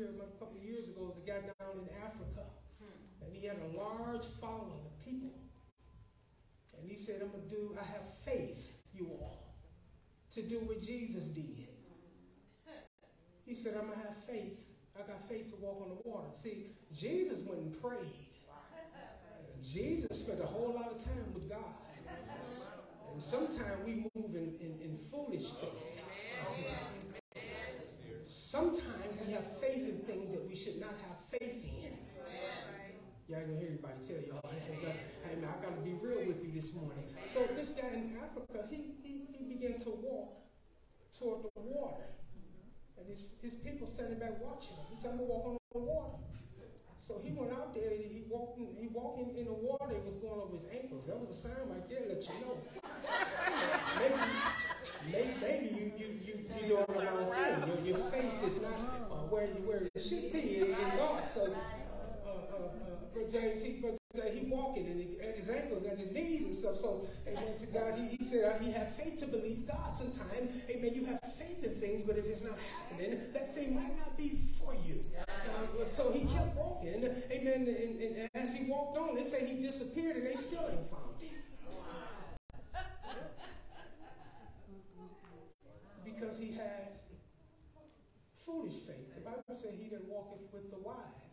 year, a couple of years ago, was a guy down in Africa. Hmm. And he had a large following of people. And he said, I'm going to do, I have faith, you all, to do what Jesus did. Hmm. He said, I'm going to have faith. I got faith to walk on the water. See, Jesus went and prayed. Jesus spent a whole lot of time with God. And sometimes we move in, in, in foolish faith. Sometimes we have faith in things that we should not have faith in. Y'all ain't gonna hear anybody tell y'all that. Hey, man, I gotta be real with you this morning. So this guy in Africa, he, he, he began to walk toward the water. And his, his people standing back watching him. He said, I'm gonna walk on the water. So he went out there and he walked in, he walked in, in the water, it was going over his ankles. That was a sign right there to let you know. maybe, maybe, maybe you, you, you, you wrong thing. Your, your faith is not uh, where, you, where it should be in, in God. So uh, uh, uh, Brother James, he, Brother James, he walking and he, at his ankles and his knees and stuff. So, amen, to God, he, he said uh, he had faith to believe God. Sometimes, amen, you have faith in things, but if it's not happening, that thing might not be for you. Uh, so he kept walking, amen, and, and, as he walked on, they say he disappeared and they still ain't found him. Because he had foolish faith. The Bible said he that walketh with the wise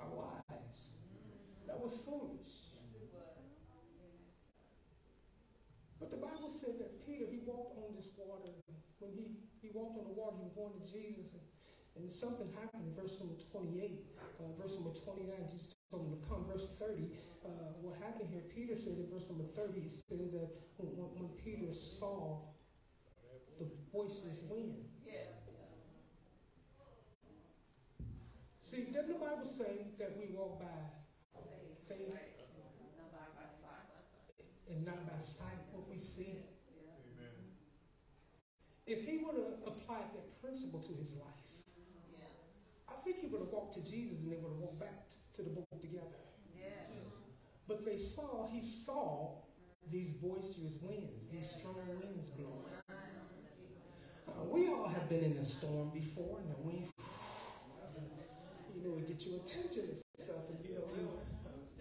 are wise. That was foolish. But the Bible said that Peter, he walked on this water. When he, he walked on the water, he was going to Jesus. And, and something happened in verse number 28. Uh, verse number 29, Jesus told him to come. Verse 30, uh, what happened here, Peter said in verse number 30, it says that when, when Peter saw the boisterous wind. See, doesn't the Bible say that we walk by faith and not by sight what we see? If he would have applied that principle to his life, I think he would have walked to Jesus and they would have walked back to the boat together. But they saw, he saw these boisterous winds, these strong winds blowing. We all have been in a storm before, and the wind, you know, it get your attention and stuff, and you know, you,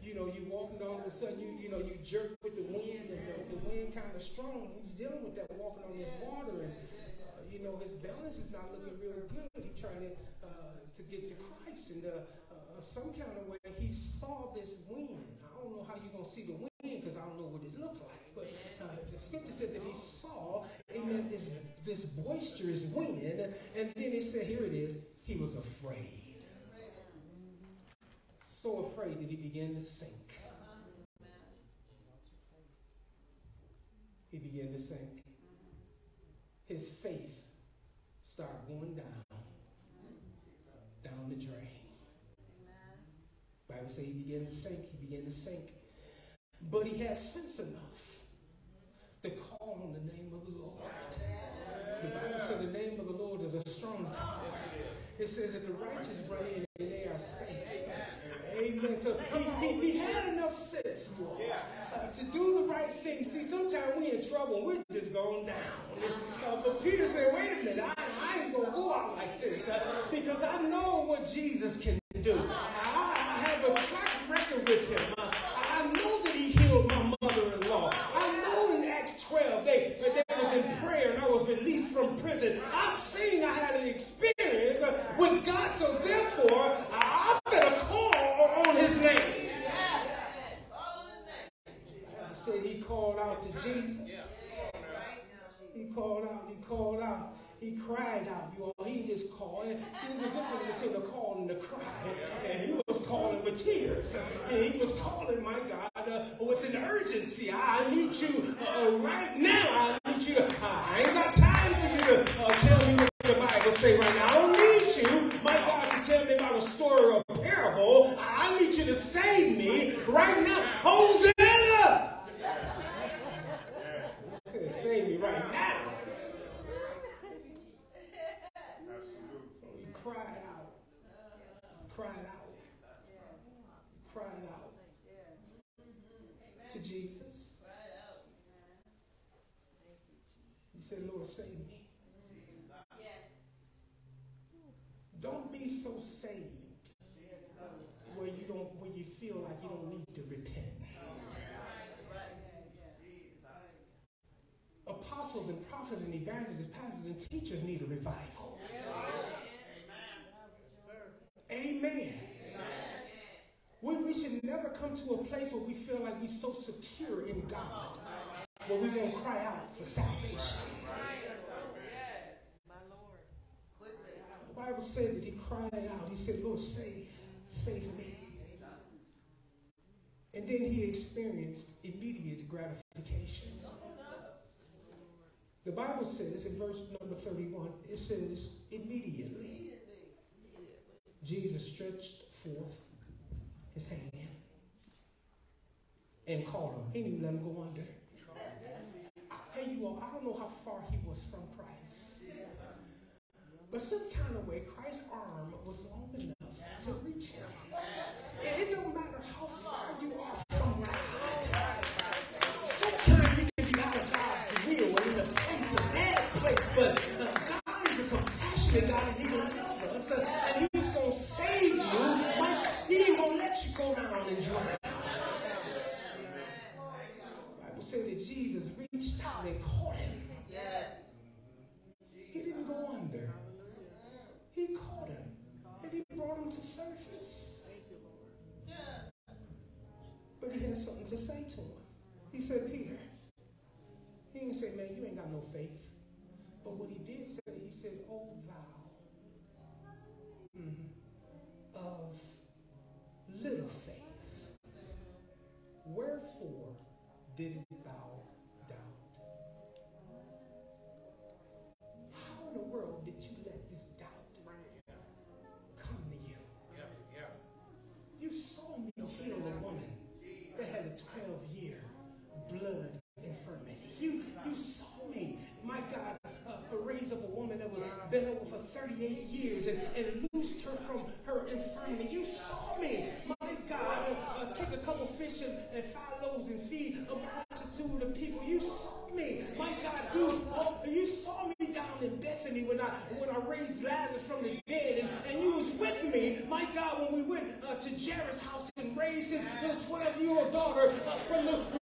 you know, you walking all of a sudden, you you know, you jerk with the wind, and the, the wind kind of strong. He's dealing with that walking on this water, and uh, you know, his balance is not looking real good. He's trying to uh, to get to Christ, and uh, uh, some kind of way he saw this wind. I don't know how you're gonna see the wind because I don't know what it looked like. But uh, the scripture said that he saw, amen, this, this boisterous wind. And then it said, here it is, he was afraid. So afraid that he began to sink. He began to sink. His faith started going down, down the drain. Bible says he began to sink. He began to sink. But he had sense enough to call on the name of the Lord. The Bible says the name of the Lord is a strong tower. It says that the righteous run in and they are safe. Amen. So he, he, he had enough sense, Lord, uh, to do the right thing. See, sometimes we in trouble we're just going down. Uh, but Peter said, wait a minute, I, I ain't going to go out like this uh, because I know what Jesus can do. I, from prison. I've seen I had an experience uh, with God, so therefore I, better call on his name. I said he called out to Jesus. He called out, he called out, he cried out, you all. He just called. See, there's a difference between the call and the cry. And he was calling with tears. And he was calling, my God, uh, with an urgency. I need you uh, right now. I need you. Uh, I ain't got time for you to uh, tell me what the Bible say right now. I don't need you, my God, to tell me about a story or a parable. I need you to save me right now. saved. Don't be so saved where you don't where you feel like you don't need to repent. Apostles and prophets and evangelists, pastors and teachers need a revival. Amen. We, we should never come to a place where we feel like we're so secure in God where we won't cry out for salvation. said that he cried out. He said, Lord, save, save me. And then he experienced immediate gratification. The Bible says in verse number 31, it says, immediately Jesus stretched forth his hand and called him. He didn't even let him go under. I you all, I don't know how far he was from but some kind of way, Christ's arm was long enough 38 years and, and loosed her from her infirmity. You saw me, my God, uh, uh, take a couple fish and, and five loaves and feed a multitude of people. You saw me, my God, you, you saw me down in Bethany when I when I raised Lazarus from the dead, and, and you was with me, my God, when we went uh, to Jairus' house and raised his 12-year-old daughter uh, from the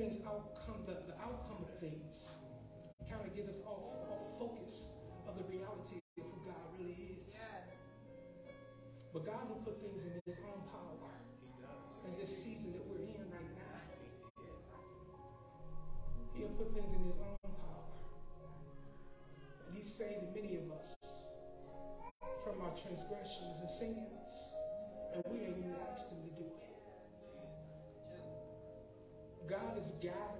things outcome, the, the outcome of things. Gathering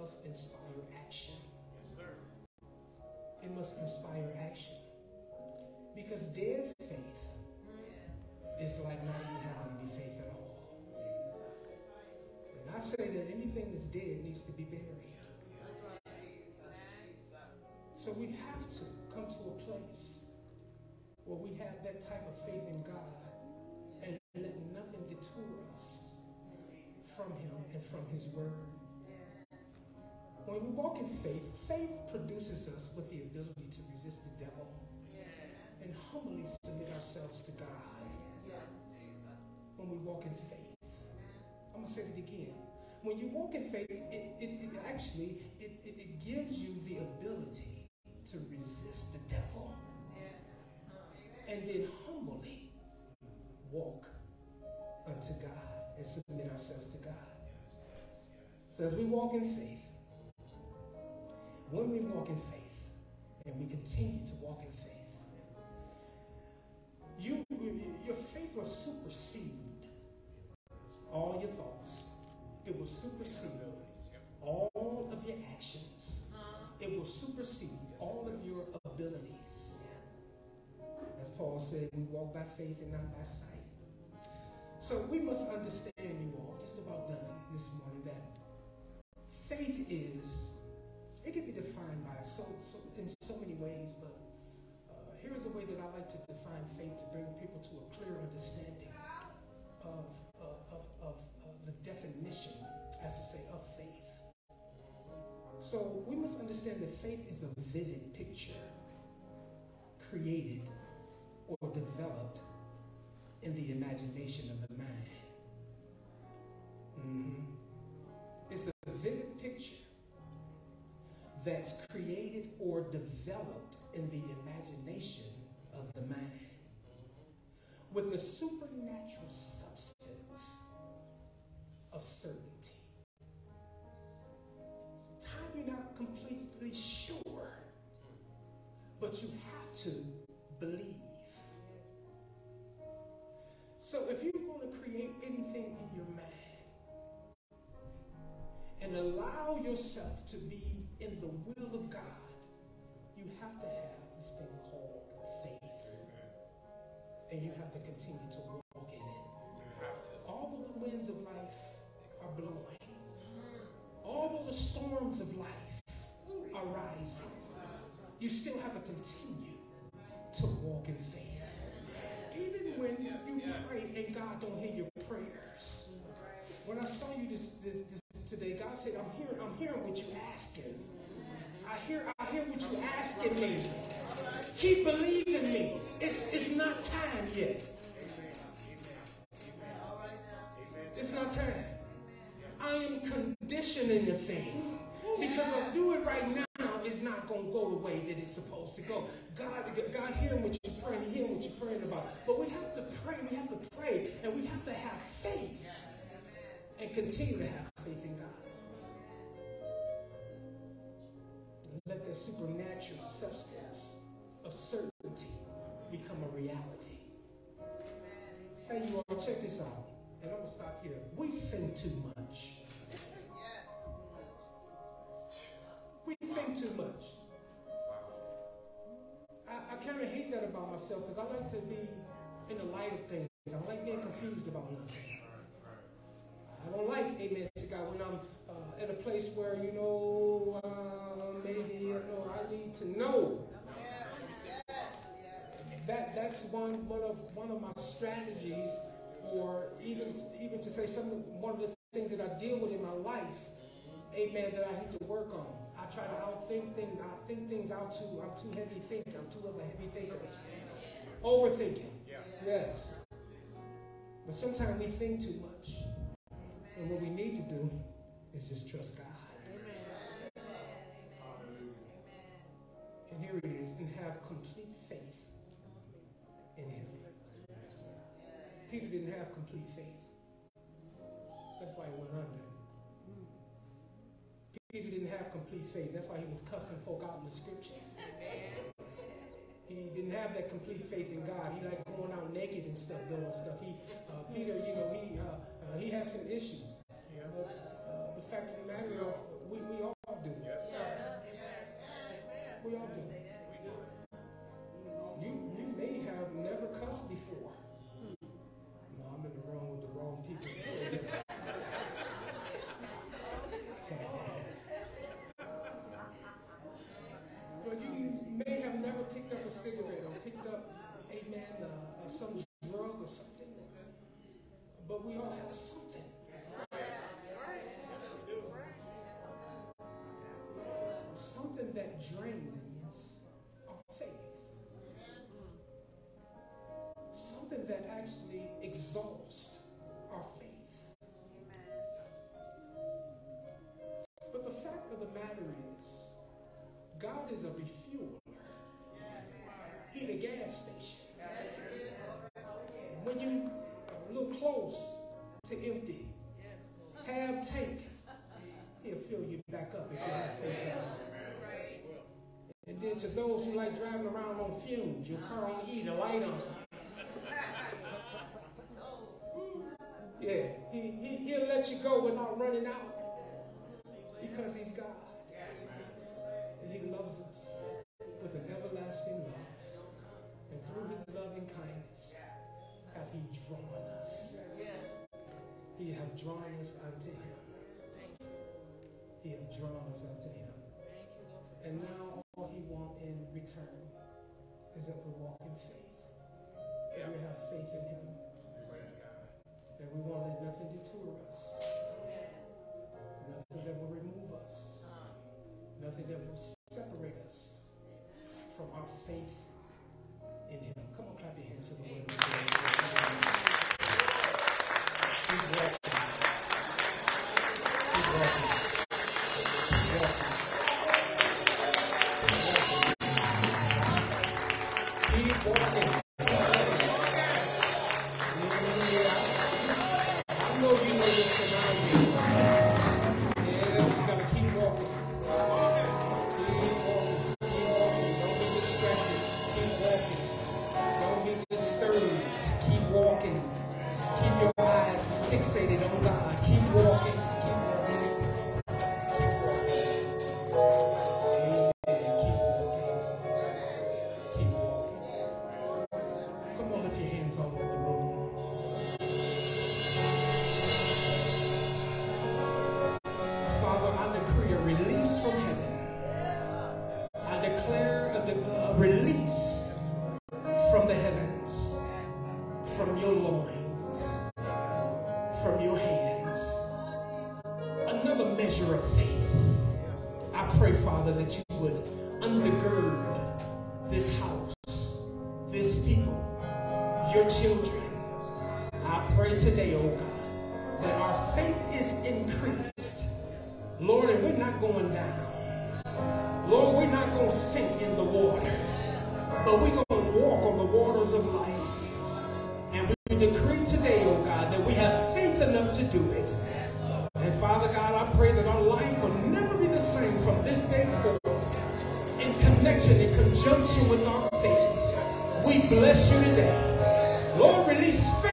must inspire action. Yes, sir. It must inspire action. Because dead faith is like not even having any faith at all. And I say that anything that's dead needs to be buried. So we have to come to a place where we have that type of faith in God and let nothing detour us from Him and from His Word. When we walk in faith, faith produces us with the ability to resist the devil and humbly submit ourselves to God. When we walk in faith, I'm gonna say it again. When you walk in faith, it, it, it actually it, it, it gives you the ability to resist the devil and then humbly walk unto God and submit ourselves to God. So as we walk in faith, when we walk in faith and we continue to walk in faith, you, your faith will supersede all your thoughts. It will supersede all of your actions. It will supersede all of your abilities. As Paul said, we walk by faith and not by sight. So we must understand, you all, just about done this morning, that faith is, it can be defined by so, so in so many ways, but uh, here's a way that I like to define faith to bring people to a clear understanding of, uh, of, of uh, the definition, as to say, of faith. So we must understand that faith is a vivid picture created or developed in the imagination of the mind. Mm-hmm. It's a vivid that's created or developed in the imagination of the mind with a supernatural substance of certainty. Time you're not completely sure, but you have to believe. So if you're going to create anything in your mind and allow yourself to be in the will of God, you have to have this thing called faith. And you have to continue to walk in it. All of the winds of life are blowing. All of the storms of life are rising. You still have to continue to walk in faith even when you pray and God don't hear your prayers. When I saw you this, this, this today, God said, I'm hearing, I'm hearing what you're asking. I hear, I hear what you're asking me. Keep believing me. It's, it's not time yet. It's not time. I am conditioning the thing because I do it right now it's not going to go the way that it's supposed to go. God, God hearing what one, of, my strategies, or even, even to say some, one of the things that I deal with in my life, amen, that I need to work on. I try to outthink things. I think things out too. I'm too heavy thinker. I'm too of a heavy thinker. Overthinking. Yes. But sometimes we think too much. And what we need to do is just trust God. And here it is, and have complete faith Peter didn't have complete faith. That's why he went under. Peter didn't have complete faith. That's why he was cussing folk out in the scripture. He didn't have that complete faith in God. He like going out naked and stuff, doing stuff. He, uh, Peter, you know, he uh, uh, he has some issues. But uh, the fact of the matter is, we, we all do. Yes. We all do. Exhausts our faith. But the fact of the matter is, God is a refueler. He a gas station. When you look close to empty, have tank, he'll fill you back up if you have faith. And then to those who like driving around on fumes, your car on E, the light on. He'll let you go without running out because he's God. And he loves us with an everlasting love. And through his loving kindness have he drawn us. He have drawn us unto him. He have drawn us unto him. And now faith enough to do it. And Father God, I pray that our life will never be the same from this day forth. In connection, in conjunction with our faith, we bless you today. Lord, release faith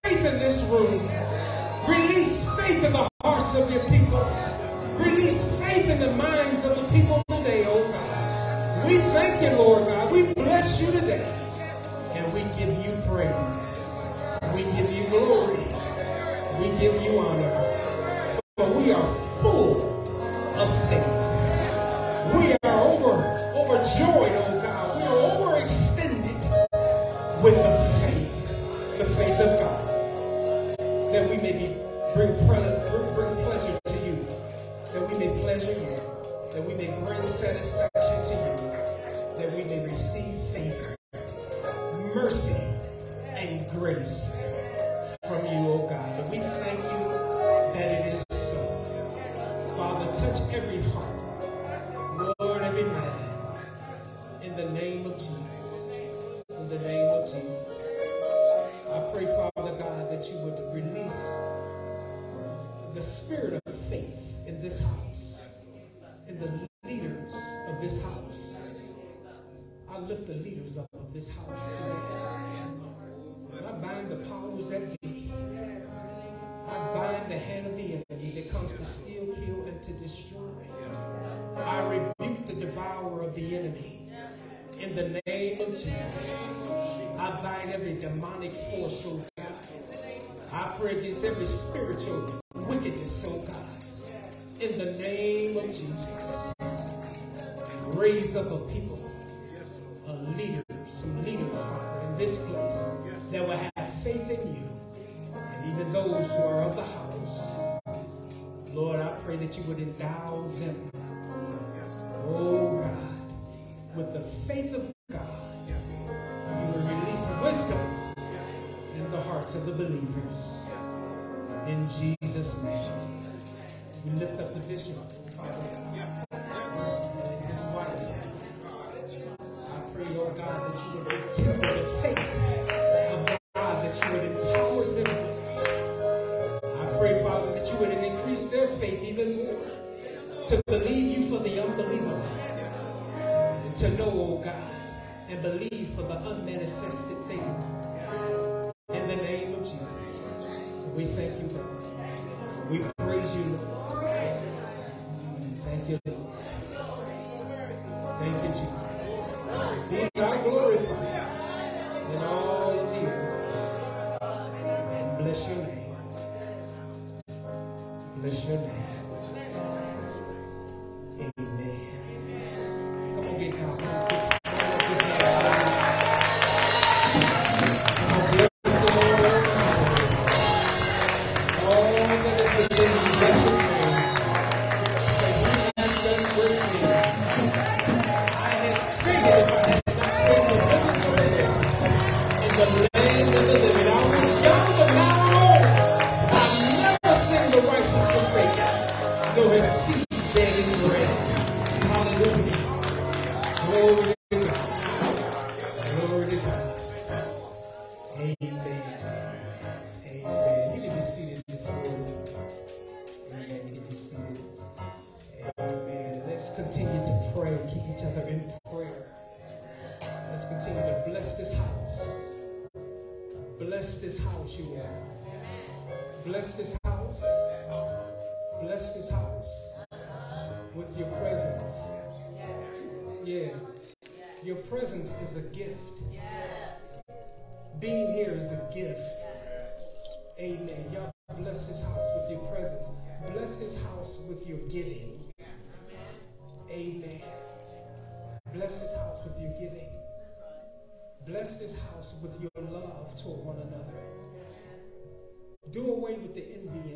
Be glorified in all of the earth. Bless your name. Bless your name.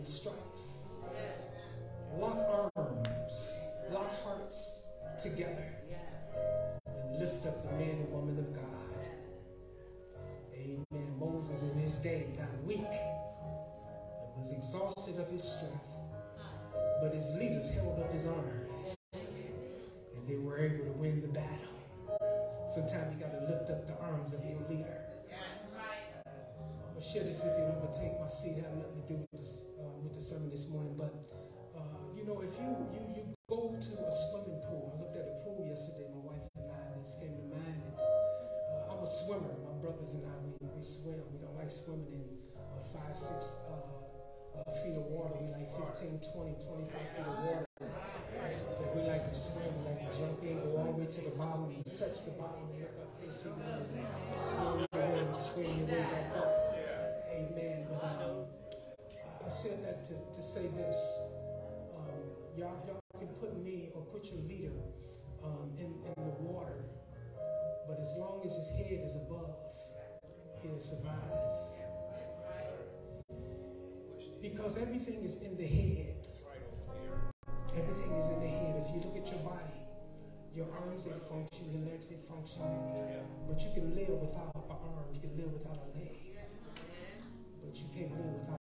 And strife. Lock arms, lock hearts together, and lift up the man and woman of God. Amen. Moses in his day got weak and was exhausted of his strength, but his leaders held up his arms and they were able to win the battle. Sometimes you got to lift up the arms of your leader. I'm gonna share this with you. and I'm gonna take my seat. It had nothing to do with this the sermon this morning, but uh, you know, if you you you go to a swimming pool, I looked at a pool yesterday. My wife and I, this came to mind. And, uh, I'm a swimmer. My brothers and I, we, we swim. We don't like swimming in uh, five, six uh, uh, feet of water. We like 15, 20, 25 feet of water. That we like to swim. We like to jump in, go all the way to the bottom, touch the bottom, and look up, and see and swim swim your way back up. Amen. I said that to, to say this. Um, y'all, y'all can put me or put your leader um, in, in the water, but as long as his head is above, he'll survive. Because everything is in the head. Everything is in the head. If you look at your body, your arms they function, your legs they function, but you can live without an arm, you can live without a leg. But you can't live without.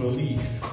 Wrought